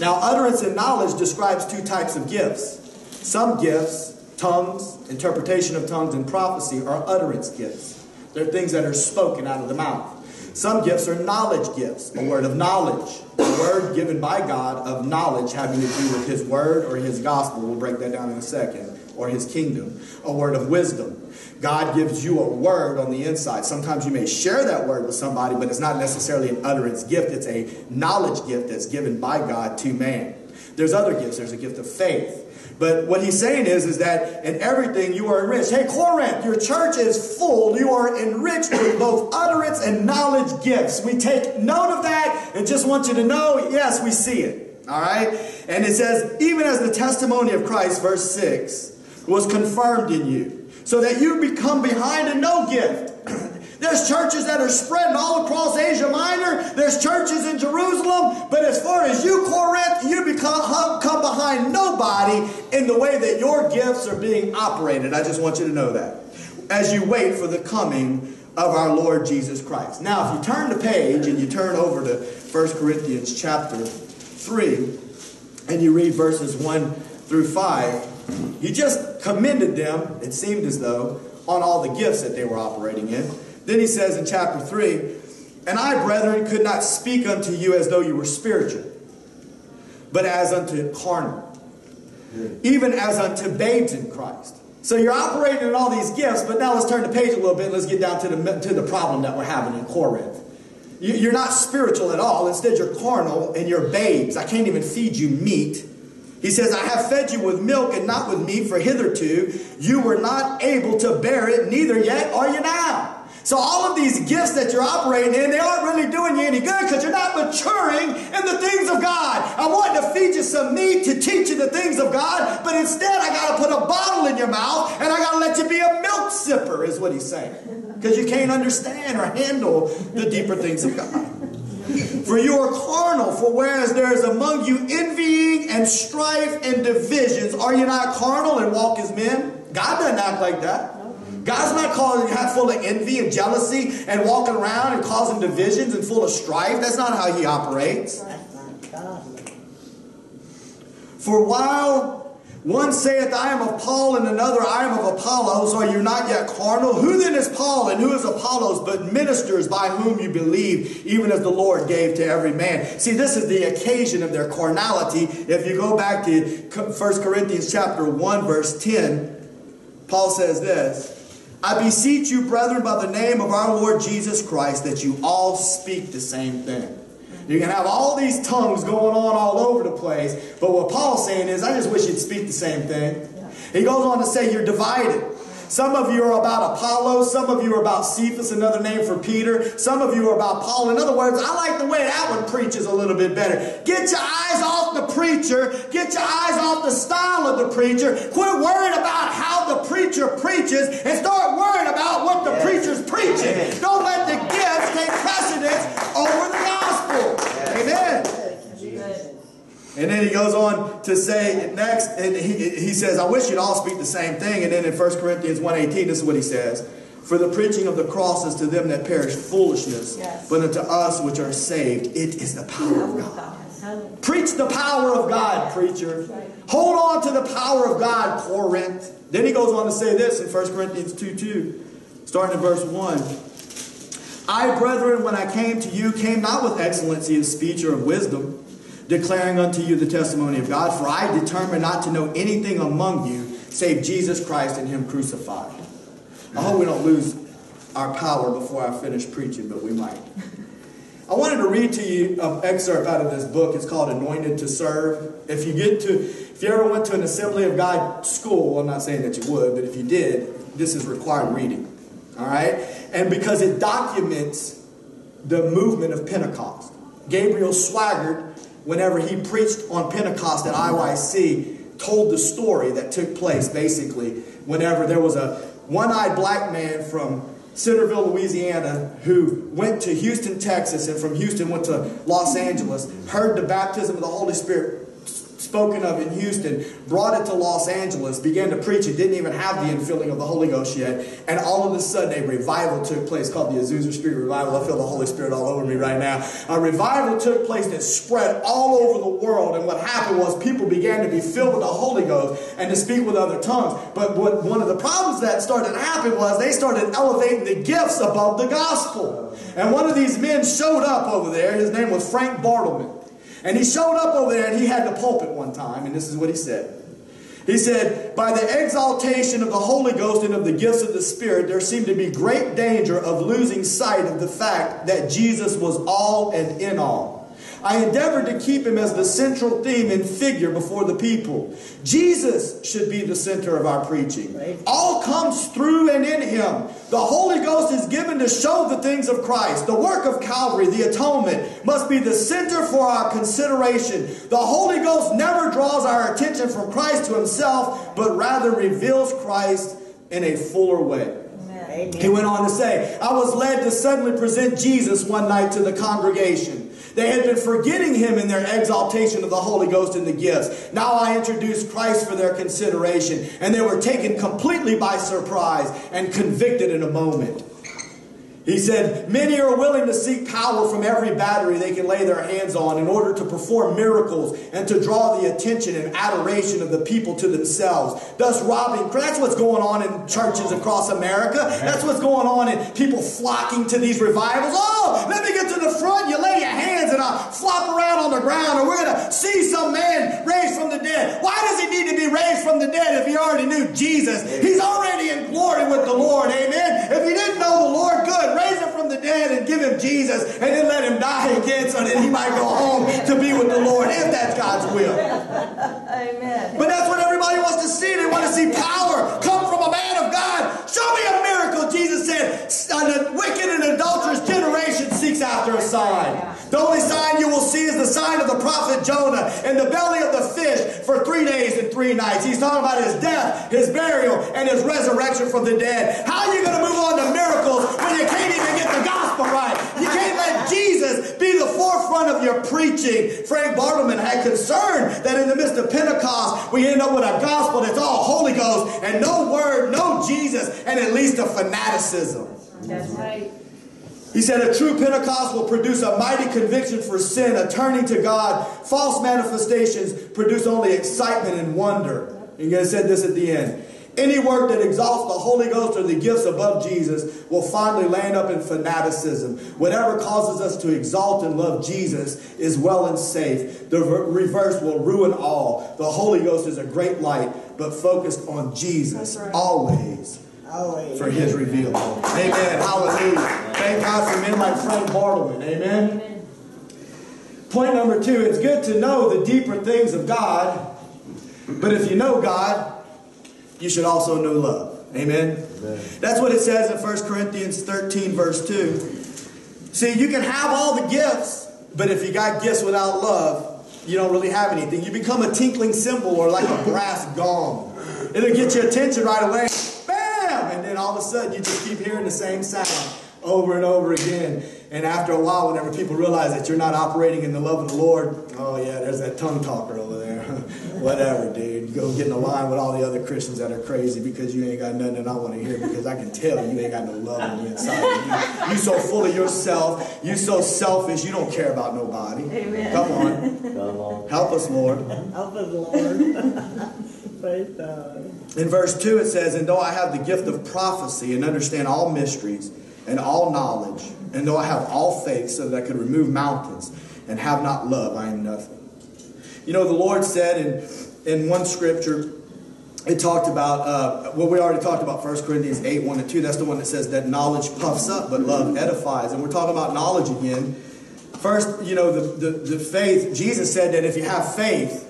Now, utterance and knowledge describes two types of gifts. Some gifts, tongues, interpretation of tongues, and prophecy, are utterance gifts. They're things that are spoken out of the mouth. Some gifts are knowledge gifts, a word of knowledge, a word given by God of knowledge having to do with His word or His gospel. We'll break that down in a second. Or His kingdom. A word of wisdom, God gives you a word on the inside. Sometimes you may share that word with somebody, but it's not necessarily an utterance gift. It's a knowledge gift that's given by God to man. There's other gifts. There's a gift of faith. But what he's saying is, is that in everything you are enriched. Hey, Corinth, your church is full. You are enriched with both utterance and knowledge gifts. We take note of that and just want you to know, yes, we see it. All right? And it says, even as the testimony of Christ, verse 6, was confirmed in you, so that you become behind in no gift. There's churches that are spreading all across Asia Minor. There's churches in Jerusalem. But as far as you, Corinth, you become come behind nobody in the way that your gifts are being operated. I just want you to know that. As you wait for the coming of our Lord Jesus Christ. Now, if you turn the page and you turn over to 1 Corinthians chapter 3, and you read verses 1 through 5, he just commended them, it seemed as though, on all the gifts that they were operating in. Then he says in chapter 3, And I, brethren, could not speak unto you as though you were spiritual, but as unto carnal, even as unto babes in Christ. So you're operating in all these gifts, but now let's turn the page a little bit. Let's get down to the, to the problem that we're having in Corinth. You're not spiritual at all. Instead, you're carnal and you're babes. I can't even feed you meat. He says, I have fed you with milk and not with meat, for hitherto you were not able to bear it, neither yet are you now. So all of these gifts that you're operating in, they aren't really doing you any good because you're not maturing in the things of God. I wanted to feed you some meat to teach you the things of God, but instead I got to put a bottle in your mouth and I got to let you be a milk sipper, is what he's saying. Because you can't understand or handle the deeper things of God. For you are carnal, for whereas there is among you envying and strife and divisions, are you not carnal and walk as men? God doesn't act like that. God's not calling you full of envy and jealousy and walking around and causing divisions and full of strife. That's not how he operates. For while one saith, I am of Paul, and another, I am of Apollos, are you not yet carnal? Who then is Paul and who is Apollos, but ministers by whom you believe, even as the Lord gave to every man? See, this is the occasion of their carnality. If you go back to 1 Corinthians chapter 1, verse 10, Paul says this, I beseech you, brethren, by the name of our Lord Jesus Christ, that you all speak the same thing. You can have all these tongues going on all over the place, but what Paul's saying is, I just wish you'd speak the same thing. He goes on to say, You're divided. Some of you are about Apollo. Some of you are about Cephas, another name for Peter. Some of you are about Paul. In other words, I like the way that one preaches a little bit better. Get your eyes off the preacher. Get your eyes off the style of the preacher. Quit worrying about how the preacher preaches and start worrying about what the preacher's preaching. Don't let the gifts take precedence over the gospel. And then he goes on to say next, and he, he says, I wish you'd all speak the same thing. And then in 1 Corinthians 1.18, this is what he says. For the preaching of the cross is to them that perish foolishness, yes. but unto us which are saved, it is the power of God. Preach the power of God, preacher. Hold on to the power of God, Corinth. Then he goes on to say this in 1 Corinthians 2 2, starting in verse 1. I, brethren, when I came to you, came not with excellency of speech or of wisdom declaring unto you the testimony of God. For I determined not to know anything among you save Jesus Christ and Him crucified. I hope we don't lose our power before I finish preaching, but we might. I wanted to read to you an excerpt out of this book. It's called Anointed to Serve. If you get to, if you ever went to an Assembly of God school, I'm not saying that you would, but if you did, this is required reading. All right? And because it documents the movement of Pentecost. Gabriel Swigert whenever he preached on Pentecost at IYC, told the story that took place basically whenever there was a one-eyed black man from Centerville, Louisiana, who went to Houston, Texas, and from Houston went to Los Angeles, heard the baptism of the Holy Spirit spoken of in Houston, brought it to Los Angeles, began to preach it, didn't even have the infilling of the Holy Ghost yet, and all of a sudden a revival took place called the Azusa Street Revival. I feel the Holy Spirit all over me right now. A revival took place that spread all over the world, and what happened was people began to be filled with the Holy Ghost and to speak with other tongues. But what, one of the problems that started to happen was they started elevating the gifts above the gospel. And one of these men showed up over there. His name was Frank Bartleman. And he showed up over there and he had the pulpit one time, and this is what he said. He said, By the exaltation of the Holy Ghost and of the gifts of the Spirit, there seemed to be great danger of losing sight of the fact that Jesus was all and in all. I endeavored to keep him as the central theme and figure before the people. Jesus should be the center of our preaching. All comes through and in him. The Holy Ghost is given to show the things of Christ. The work of Calvary, the atonement, must be the center for our consideration. The Holy Ghost never draws our attention from Christ to himself, but rather reveals Christ in a fuller way. Amen. He went on to say, I was led to suddenly present Jesus one night to the congregation. They had been forgetting him in their exaltation of the Holy Ghost and the gifts. Now I introduced Christ for their consideration, and they were taken completely by surprise and convicted in a moment. He said, Many are willing to seek power from every battery they can lay their hands on in order to perform miracles and to draw the attention and adoration of the people to themselves, thus robbing. That's what's going on in churches across America. That's what's going on in people flocking to these revivals. Oh, let me get to the front. You lay your hands and I'll flop around on the ground, and we're going to see some man raised from the dead. Why does he need to be raised from the dead if he already knew Jesus? He's already in glory with the Lord. Amen. If he didn't know the Lord, good raise him from the dead and give him Jesus and then let him die again so that he might go home to be with the Lord if that's God's will. Amen. But that's what everybody wants to see. They want to see power come from a man of God. Show me a miracle, Jesus said. A wicked and adulterous generation after a sign. The only sign you will see is the sign of the prophet Jonah in the belly of the fish for three days and three nights. He's talking about his death, his burial, and his resurrection from the dead. How are you going to move on to miracles when you can't even get the gospel right? You can't let Jesus be the forefront of your preaching. Frank Bartleman had concern that in the midst of Pentecost, we end up with a gospel that's all Holy Ghost and no word, no Jesus, and at least a fanaticism. That's right. He said a true Pentecost will produce a mighty conviction for sin, a turning to God. False manifestations produce only excitement and wonder. And he said this at the end. Any work that exalts the Holy Ghost or the gifts above Jesus will finally land up in fanaticism. Whatever causes us to exalt and love Jesus is well and safe. The reverse will ruin all. The Holy Ghost is a great light, but focused on Jesus right. always Always. For his revealing. Amen. Hallelujah. Thank God for men like Frank Bartleman. Amen. Amen. Point number two it's good to know the deeper things of God, but if you know God, you should also know love. Amen. That's what it says in 1 Corinthians 13, verse 2. See, you can have all the gifts, but if you got gifts without love, you don't really have anything. You become a tinkling cymbal or like a brass gong. It'll get your attention right away. Bam! And then all of a sudden, you just keep hearing the same sound over and over again. And after a while, whenever people realize that you're not operating in the love of the Lord, oh yeah, there's that tongue talker over there. Whatever, dude. Go get in the line with all the other Christians that are crazy because you ain't got nothing that I want to hear because I can tell you ain't got no love on the inside of you. You so full of yourself. You so selfish. You don't care about nobody. Amen. Come on. Come on. Help us, Lord. Help us, Lord. Praise God. In verse 2 it says, And though I have the gift of prophecy and understand all mysteries and all knowledge, and though I have all faith so that I could remove mountains and have not love, I am nothing. You know, the Lord said in, in one scripture, it talked about, uh, well, we already talked about 1 Corinthians 8, 1 and 2. That's the one that says that knowledge puffs up, but love edifies. And we're talking about knowledge again. First, you know, the, the, the faith, Jesus said that if you have faith,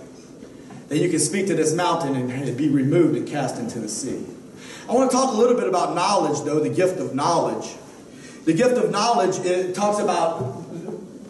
then you can speak to this mountain and be removed and cast into the sea. I want to talk a little bit about knowledge, though, the gift of knowledge. The gift of knowledge, it talks about,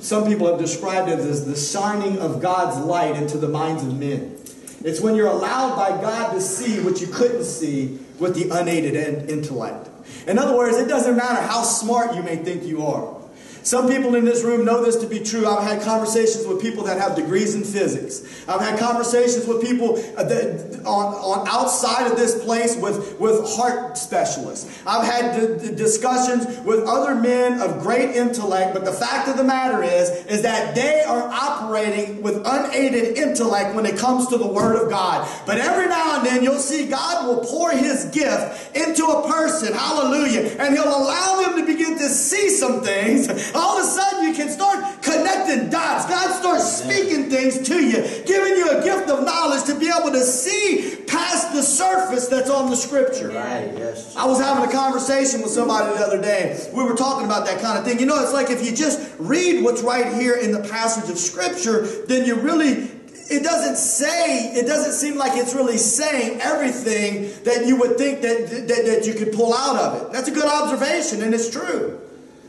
some people have described it as the shining of God's light into the minds of men. It's when you're allowed by God to see what you couldn't see with the unaided intellect. In other words, it doesn't matter how smart you may think you are. Some people in this room know this to be true. I've had conversations with people that have degrees in physics. I've had conversations with people uh, that, on, on outside of this place with, with heart specialists. I've had d- discussions with other men of great intellect, but the fact of the matter is, is that they are operating with unaided intellect when it comes to the Word of God. But every now and then you'll see God will pour His gift into a person, hallelujah, and He'll allow them to begin to see some things. All of a sudden you can start connecting connecting dots. God starts speaking things to you, giving you a gift of knowledge to be able to see past the surface that's on the scripture. Right, yes. I was having a conversation with somebody the other day. We were talking about that kind of thing. You know, it's like if you just read what's right here in the passage of scripture, then you really it doesn't say, it doesn't seem like it's really saying everything that you would think that, that, that you could pull out of it. That's a good observation, and it's true.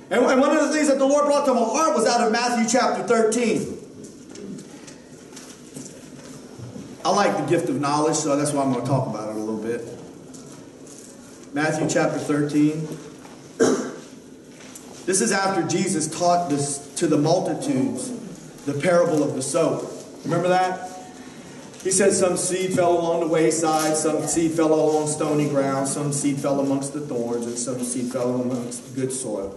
And, and one of the things that the Lord brought to my heart was out of Matthew chapter 13. I like the gift of knowledge, so that's why I'm going to talk about it a little bit. Matthew chapter 13. This is after Jesus taught this to the multitudes the parable of the sower. Remember that? He said some seed fell along the wayside, some seed fell along stony ground, some seed fell amongst the thorns, and some seed fell amongst good soil.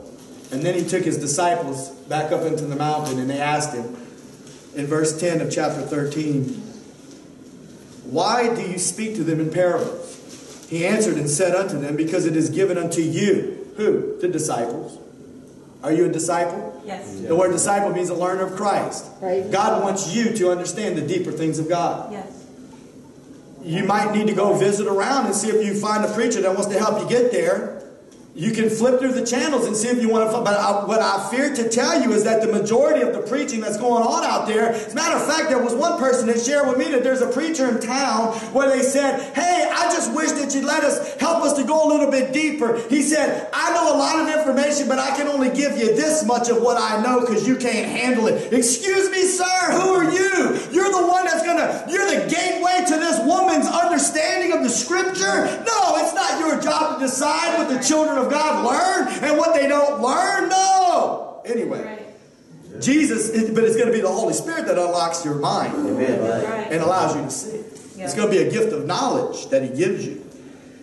And then he took his disciples back up into the mountain and they asked him in verse 10 of chapter 13, Why do you speak to them in parables? He answered and said unto them, Because it is given unto you. Who? The disciples. Are you a disciple? Yes. The word disciple means a learner of Christ. Praise God wants you to understand the deeper things of God. Yes. You might need to go visit around and see if you find a preacher that wants to help you get there. You can flip through the channels and see if you want to. But I, what I fear to tell you is that the majority of the preaching that's going on out there. As a matter of fact, there was one person that shared with me that there's a preacher in town where they said, "Hey, I just wish that you'd let us help us to go a little bit deeper." He said, "I know a lot of information, but I can only give you this much of what I know because you can't handle it." Excuse me, sir. Who are you? You're the one that's gonna. You're the gateway to this woman's understanding of the Scripture. No, it's not your job to decide what the children of God learn and what they don't learn. No. Anyway, Right. Jesus, but it's going to be the Holy Spirit that unlocks your mind Amen. Right. and allows you to see. Yeah. It's going to be a gift of knowledge that He gives you.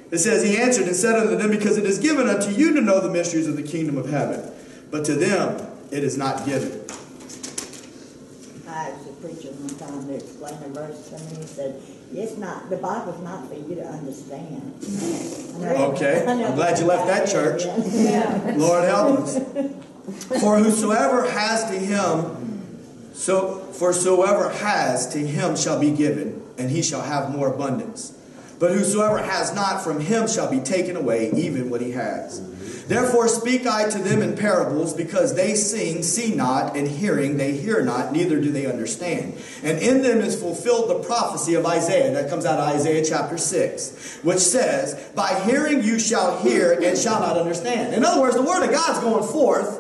It says, He answered and said unto them, Because it is given unto you to know the mysteries of the kingdom of heaven, but to them it is not given. I asked the preacher one time to explain a verse to me. He said, "It's not the Bible's not for you to understand." Okay. I'm glad you left that church. Lord help us. For whosoever has to him, so for whosoever has to him shall be given, and he shall have more abundance. But whosoever has not from him shall be taken away, even what he has. Therefore speak I to them in parables, because they sing, see not, and hearing they hear not, neither do they understand. And in them is fulfilled the prophecy of Isaiah, that comes out of Isaiah chapter 6, which says, By hearing you shall hear and shall not understand. In other words, the word of God's going forth,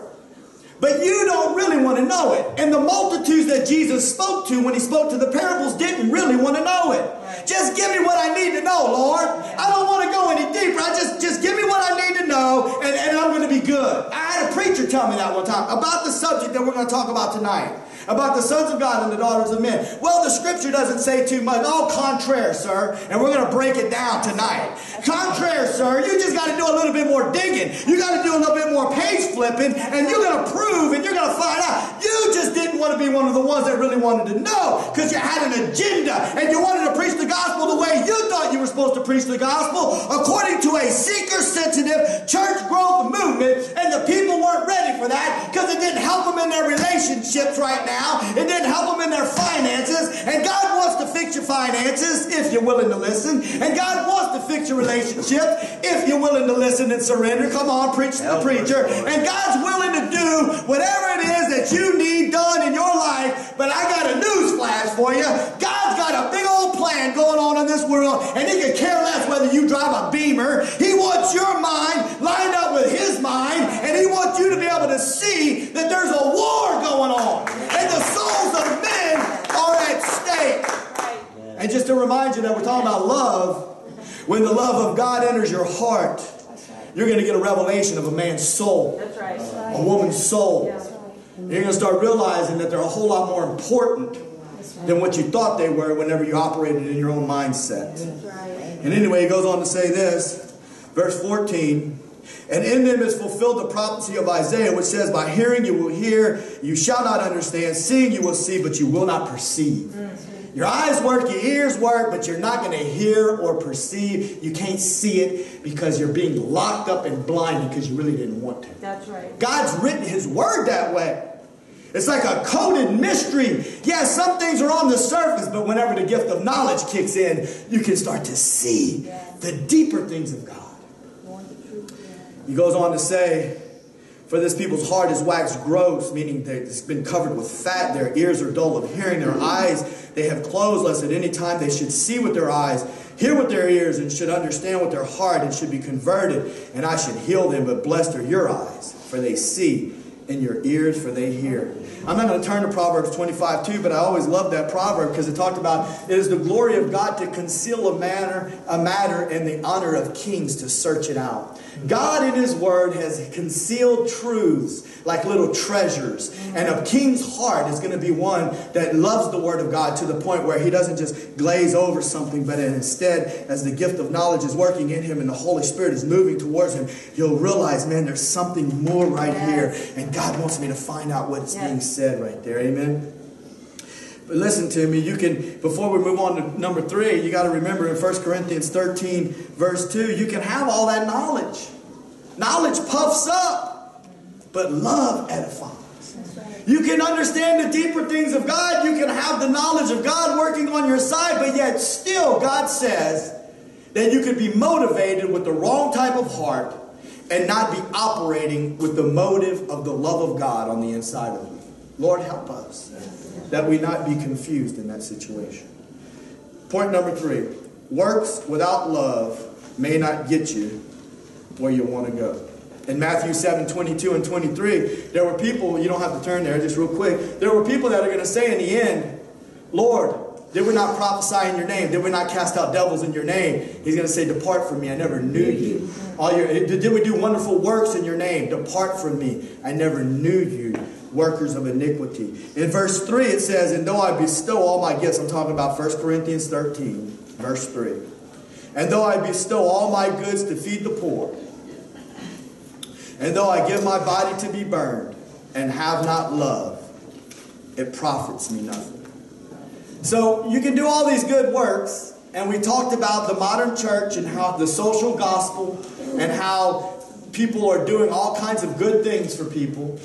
but you don't really want to know it. And the multitudes that Jesus spoke to when he spoke to the parables didn't really want to know it. Just give me what I need to know, Lord. I don't want to go any deeper. I just, just give me what I need to know, and, and I'm going to be good. I had a preacher tell me that one time about the subject that we're going to talk about tonight. About the sons of God and the daughters of men. Well, the scripture doesn't say too much. Oh, contrary, sir. And we're going to break it down tonight. Contrary, sir. You just got to do a little bit more digging. You got to do a little bit more page flipping, and you're going to prove and you're going to find out. You just didn't want to be one of the ones that really wanted to know because you had an agenda and you wanted to preach the gospel the way you thought you were supposed to preach the gospel according to a seeker sensitive church growth movement, and the people weren't ready for that because it didn't help them in their relationships right now. It didn't help them in their finances. And God wants to fix your finances if you're willing to listen. And God wants to fix your relationships if you're willing to listen and surrender. Come on, preach to the preacher. And God's willing to do whatever it is that you need done in your life. But I got a news flash for you. God's got a big old plan going on in this world, and He could care less whether you drive a beamer. He wants your mind lined up with His mind, and He wants you to be able to see that there's a war going on, and the souls of men are at stake. And just to remind you that we're talking about love, when the love of God enters your heart, you're going to get a revelation of a man's soul, right. a woman's soul. Yeah. You're going to start realizing that they're a whole lot more important than what you thought they were whenever you operated in your own mindset. Right. And anyway, he goes on to say this, verse 14. And in them is fulfilled the prophecy of Isaiah, which says, By hearing you will hear, you shall not understand, seeing you will see, but you will not perceive. Mm-hmm. Your eyes work, your ears work, but you're not going to hear or perceive. You can't see it because you're being locked up and blinded because you really didn't want to. That's right. God's written His Word that way. It's like a coded mystery. Yeah, some things are on the surface, but whenever the gift of knowledge kicks in, you can start to see the deeper things of God. He goes on to say, For this people's heart is waxed gross, meaning it's been covered with fat. Their ears are dull of hearing. Their eyes they have closed, lest at any time they should see with their eyes, hear with their ears, and should understand with their heart, and should be converted, and I should heal them. But blessed are your eyes, for they see, and your ears, for they hear. I'm not going to turn to Proverbs 25 too, but I always love that proverb because it talked about it is the glory of God to conceal a matter, a matter, and the honor of kings to search it out. God in His Word has concealed truths like little treasures. And a king's heart is going to be one that loves the Word of God to the point where he doesn't just glaze over something, but instead, as the gift of knowledge is working in him and the Holy Spirit is moving towards him, you'll realize, man, there's something more right here. And God wants me to find out what is being said right there. Amen. But listen to me, you can, before we move on to number three, you got to remember in 1 Corinthians 13, verse 2, you can have all that knowledge. Knowledge puffs up, but love edifies. You can understand the deeper things of God. You can have the knowledge of God working on your side, but yet still God says that you could be motivated with the wrong type of heart and not be operating with the motive of the love of God on the inside of you. Lord, help us that we not be confused in that situation. Point number three works without love may not get you where you want to go. In Matthew 7 22 and 23, there were people, you don't have to turn there, just real quick. There were people that are going to say in the end, Lord, did we not prophesy in your name? Did we not cast out devils in your name? He's going to say, Depart from me, I never knew you. All your, did we do wonderful works in your name? Depart from me, I never knew you workers of iniquity. In verse 3, it says, And though I bestow all my gifts, I'm talking about 1 Corinthians 13, verse 3. And though I bestow all my goods to feed the poor, and though I give my body to be burned and have not love, it profits me nothing. So you can do all these good works, and we talked about the modern church and how the social gospel and how people are doing all kinds of good things for people.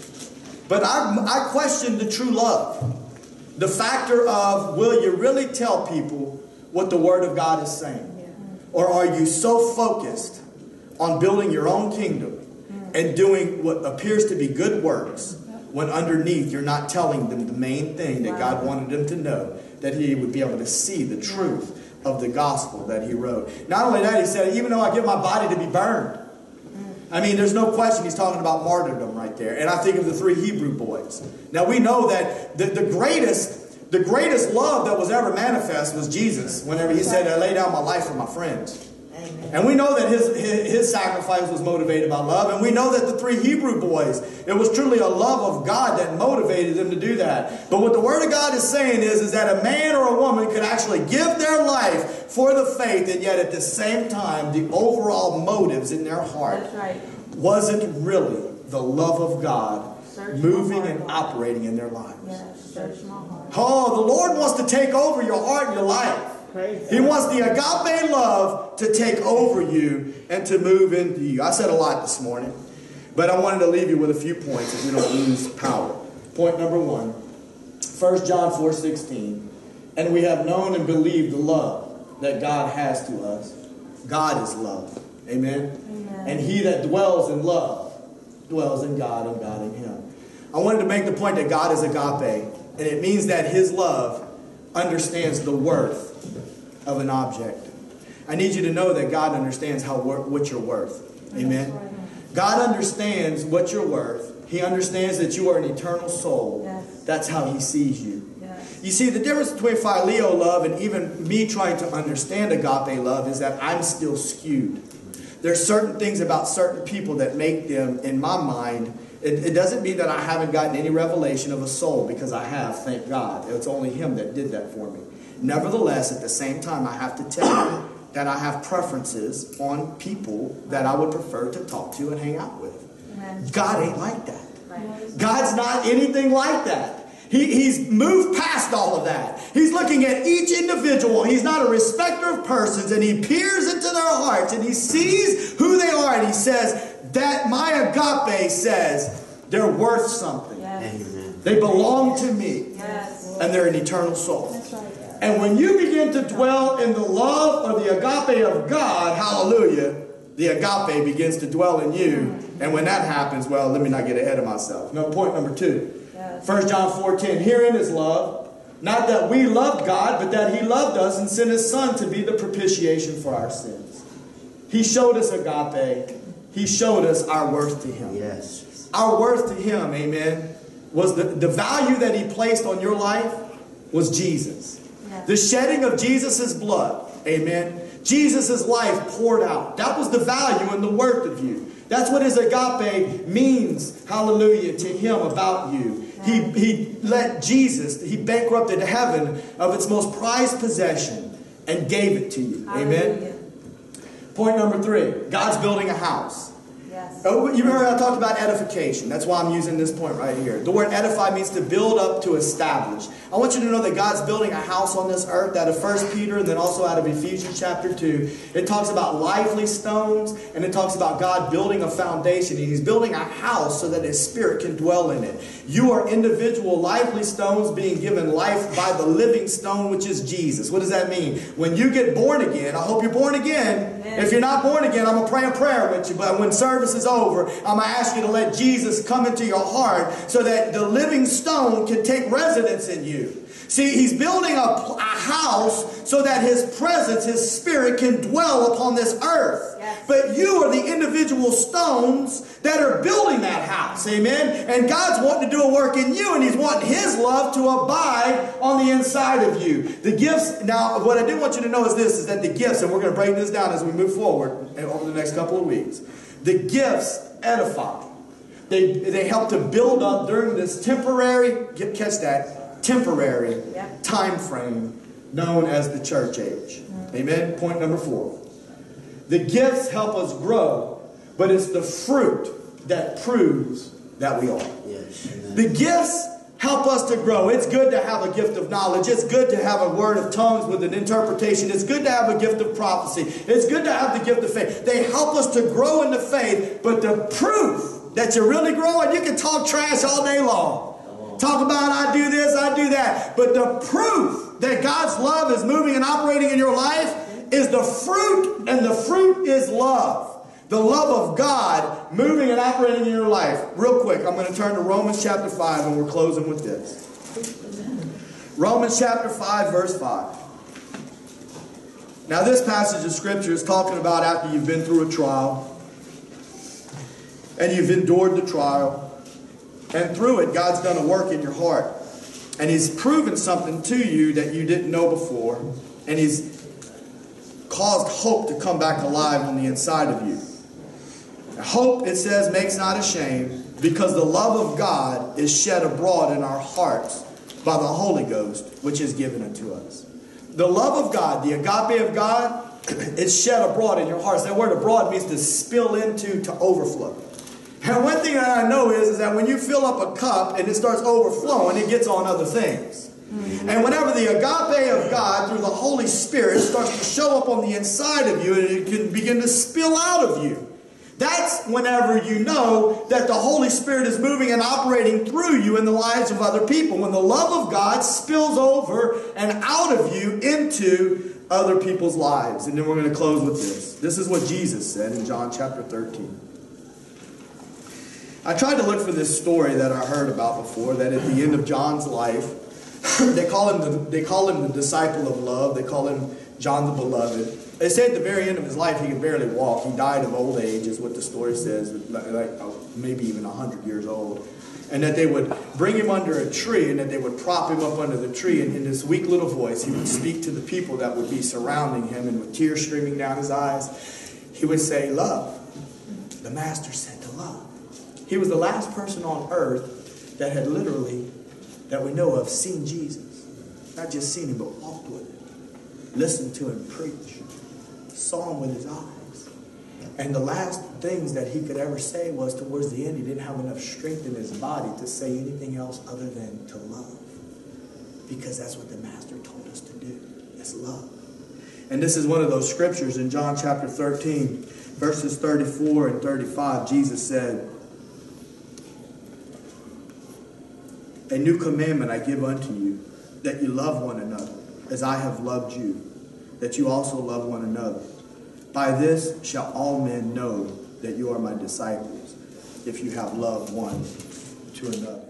But I, I question the true love. The factor of will you really tell people what the Word of God is saying? Or are you so focused on building your own kingdom mm. and doing what appears to be good works when underneath you're not telling them the main thing that God wanted them to know, that He would be able to see the truth of the gospel that He wrote. Not only that, He said, even though I give my body to be burned, I mean, there's no question he's talking about martyrdom right there. And I think of the three Hebrew boys. Now we know that the, the greatest, the greatest love that was ever manifest was Jesus. Whenever he said, "I lay down my life for my friends." And we know that his, his, his, sacrifice was motivated by love. And we know that the three Hebrew boys, it was truly a love of God that motivated them to do that. But what the Word of God is saying is, is that a man or a woman could actually give their life for the faith, and yet at the same time, the overall motives in their heart right. wasn't really the love of God search moving and operating in their lives. Yes, search my heart. Oh, the Lord wants to take over your heart and your life. He wants the agape love to take over you and to move into you. I said a lot this morning, but I wanted to leave you with a few points if you don't lose power. Point number one 1 John 4 16. And we have known and believed the love that God has to us. God is love. Amen? Amen. And he that dwells in love dwells in God and God in him. I wanted to make the point that God is agape, and it means that his love understands the worth of an object. I need you to know that God understands how what you're worth. Amen. God understands what you're worth. He understands that you are an eternal soul. Yes. That's how he sees you. Yes. You see, the difference between phileo love and even me trying to understand agape love is that I'm still skewed. There's certain things about certain people that make them, in my mind, it, it, doesn't mean that I haven't gotten any revelation of a soul because I have, thank God. It's only Him that did that for me. Nevertheless, at the same time, I have to tell you that I have preferences on people that I would prefer to talk to and hang out with. God ain't like that. God's not anything like that. He, he's moved past all of that. He's looking at each individual. He's not a respecter of persons, and he peers into their hearts and he sees who they are, and he says that my agape says they're worth something. Yes. They belong to me. Yes. And they're an eternal soul. That's right. And when you begin to dwell in the love or the agape of God, hallelujah, the agape begins to dwell in you. And when that happens, well, let me not get ahead of myself. No, point number two. Yes. 1 John 4:10. Herein is love, not that we loved God, but that He loved us and sent His Son to be the propitiation for our sins. He showed us agape. He showed us our worth to Him. Yes. Our worth to Him, amen, was the, the value that He placed on your life was Jesus. The shedding of Jesus' blood, amen. Jesus' life poured out. That was the value and the worth of you. That's what his agape means, hallelujah, to him about you. He, he let Jesus, he bankrupted heaven of its most prized possession and gave it to you. Amen. Hallelujah. Point number three God's building a house. Oh, you remember I talked about edification. That's why I'm using this point right here. The word edify means to build up, to establish. I want you to know that God's building a house on this earth out of 1 Peter and then also out of Ephesians chapter 2. It talks about lively stones and it talks about God building a foundation. He's building a house so that His Spirit can dwell in it. You are individual lively stones being given life by the living stone, which is Jesus. What does that mean? When you get born again, I hope you're born again. If you're not born again, I'm going to pray a prayer with you. But when service is over, I'm going to ask you to let Jesus come into your heart so that the living stone can take residence in you. See, he's building a, a house so that his presence, his spirit can dwell upon this earth. Yes. But you are the individual stones that are building that house. Amen. And God's wanting to do a work in you, and he's wanting his love to abide on the inside of you. The gifts, now, what I do want you to know is this is that the gifts, and we're going to break this down as we move forward eh, over the next couple of weeks. The gifts edify. They, they help to build up during this temporary, get, catch that, temporary Yep. time frame known as the church age. Mm-hmm. Amen. Point number four. The gifts help us grow, but it's the fruit that proves that we are. Yes. The gifts help us to grow. It's good to have a gift of knowledge. It's good to have a word of tongues with an interpretation. It's good to have a gift of prophecy. It's good to have the gift of faith. They help us to grow in the faith, but the proof that you're really growing, you can talk trash all day long. Talk about I do this, I do that. But the proof that God's love is moving and operating in your life is the fruit, and the fruit is love. The love of God moving and operating in your life. Real quick, I'm going to turn to Romans chapter 5 and we're closing with this. Romans chapter 5, verse 5. Now, this passage of scripture is talking about after you've been through a trial and you've endured the trial, and through it, God's done a work in your heart. And He's proven something to you that you didn't know before, and He's caused hope to come back alive on the inside of you. Hope, it says, makes not ashamed, because the love of God is shed abroad in our hearts by the Holy Ghost, which is given unto us. The love of God, the agape of God, is shed abroad in your hearts. That word abroad means to spill into, to overflow. And one thing that I know is, is that when you fill up a cup and it starts overflowing, it gets on other things. Mm-hmm. And whenever the agape of God through the Holy Spirit starts to show up on the inside of you and it can begin to spill out of you, that's whenever you know that the Holy Spirit is moving and operating through you in the lives of other people. When the love of God spills over and out of you into other people's lives. And then we're going to close with this. This is what Jesus said in John chapter 13. I tried to look for this story that I heard about before that at the end of John's life, they call him the, they call him the disciple of love. They call him John the beloved. They say at the very end of his life he could barely walk. He died of old age, is what the story says, like, oh, maybe even 100 years old. And that they would bring him under a tree and that they would prop him up under the tree. And in this weak little voice, he would speak to the people that would be surrounding him. And with tears streaming down his eyes, he would say, Love. The Master said to love. He was the last person on earth that had literally, that we know of, seen Jesus. Not just seen him, but walked with him, listened to him preach, saw him with his eyes. And the last things that he could ever say was towards the end, he didn't have enough strength in his body to say anything else other than to love. Because that's what the Master told us to do, is love. And this is one of those scriptures in John chapter 13, verses 34 and 35. Jesus said, A new commandment I give unto you, that you love one another, as I have loved you, that you also love one another. By this shall all men know that you are my disciples, if you have love one to another.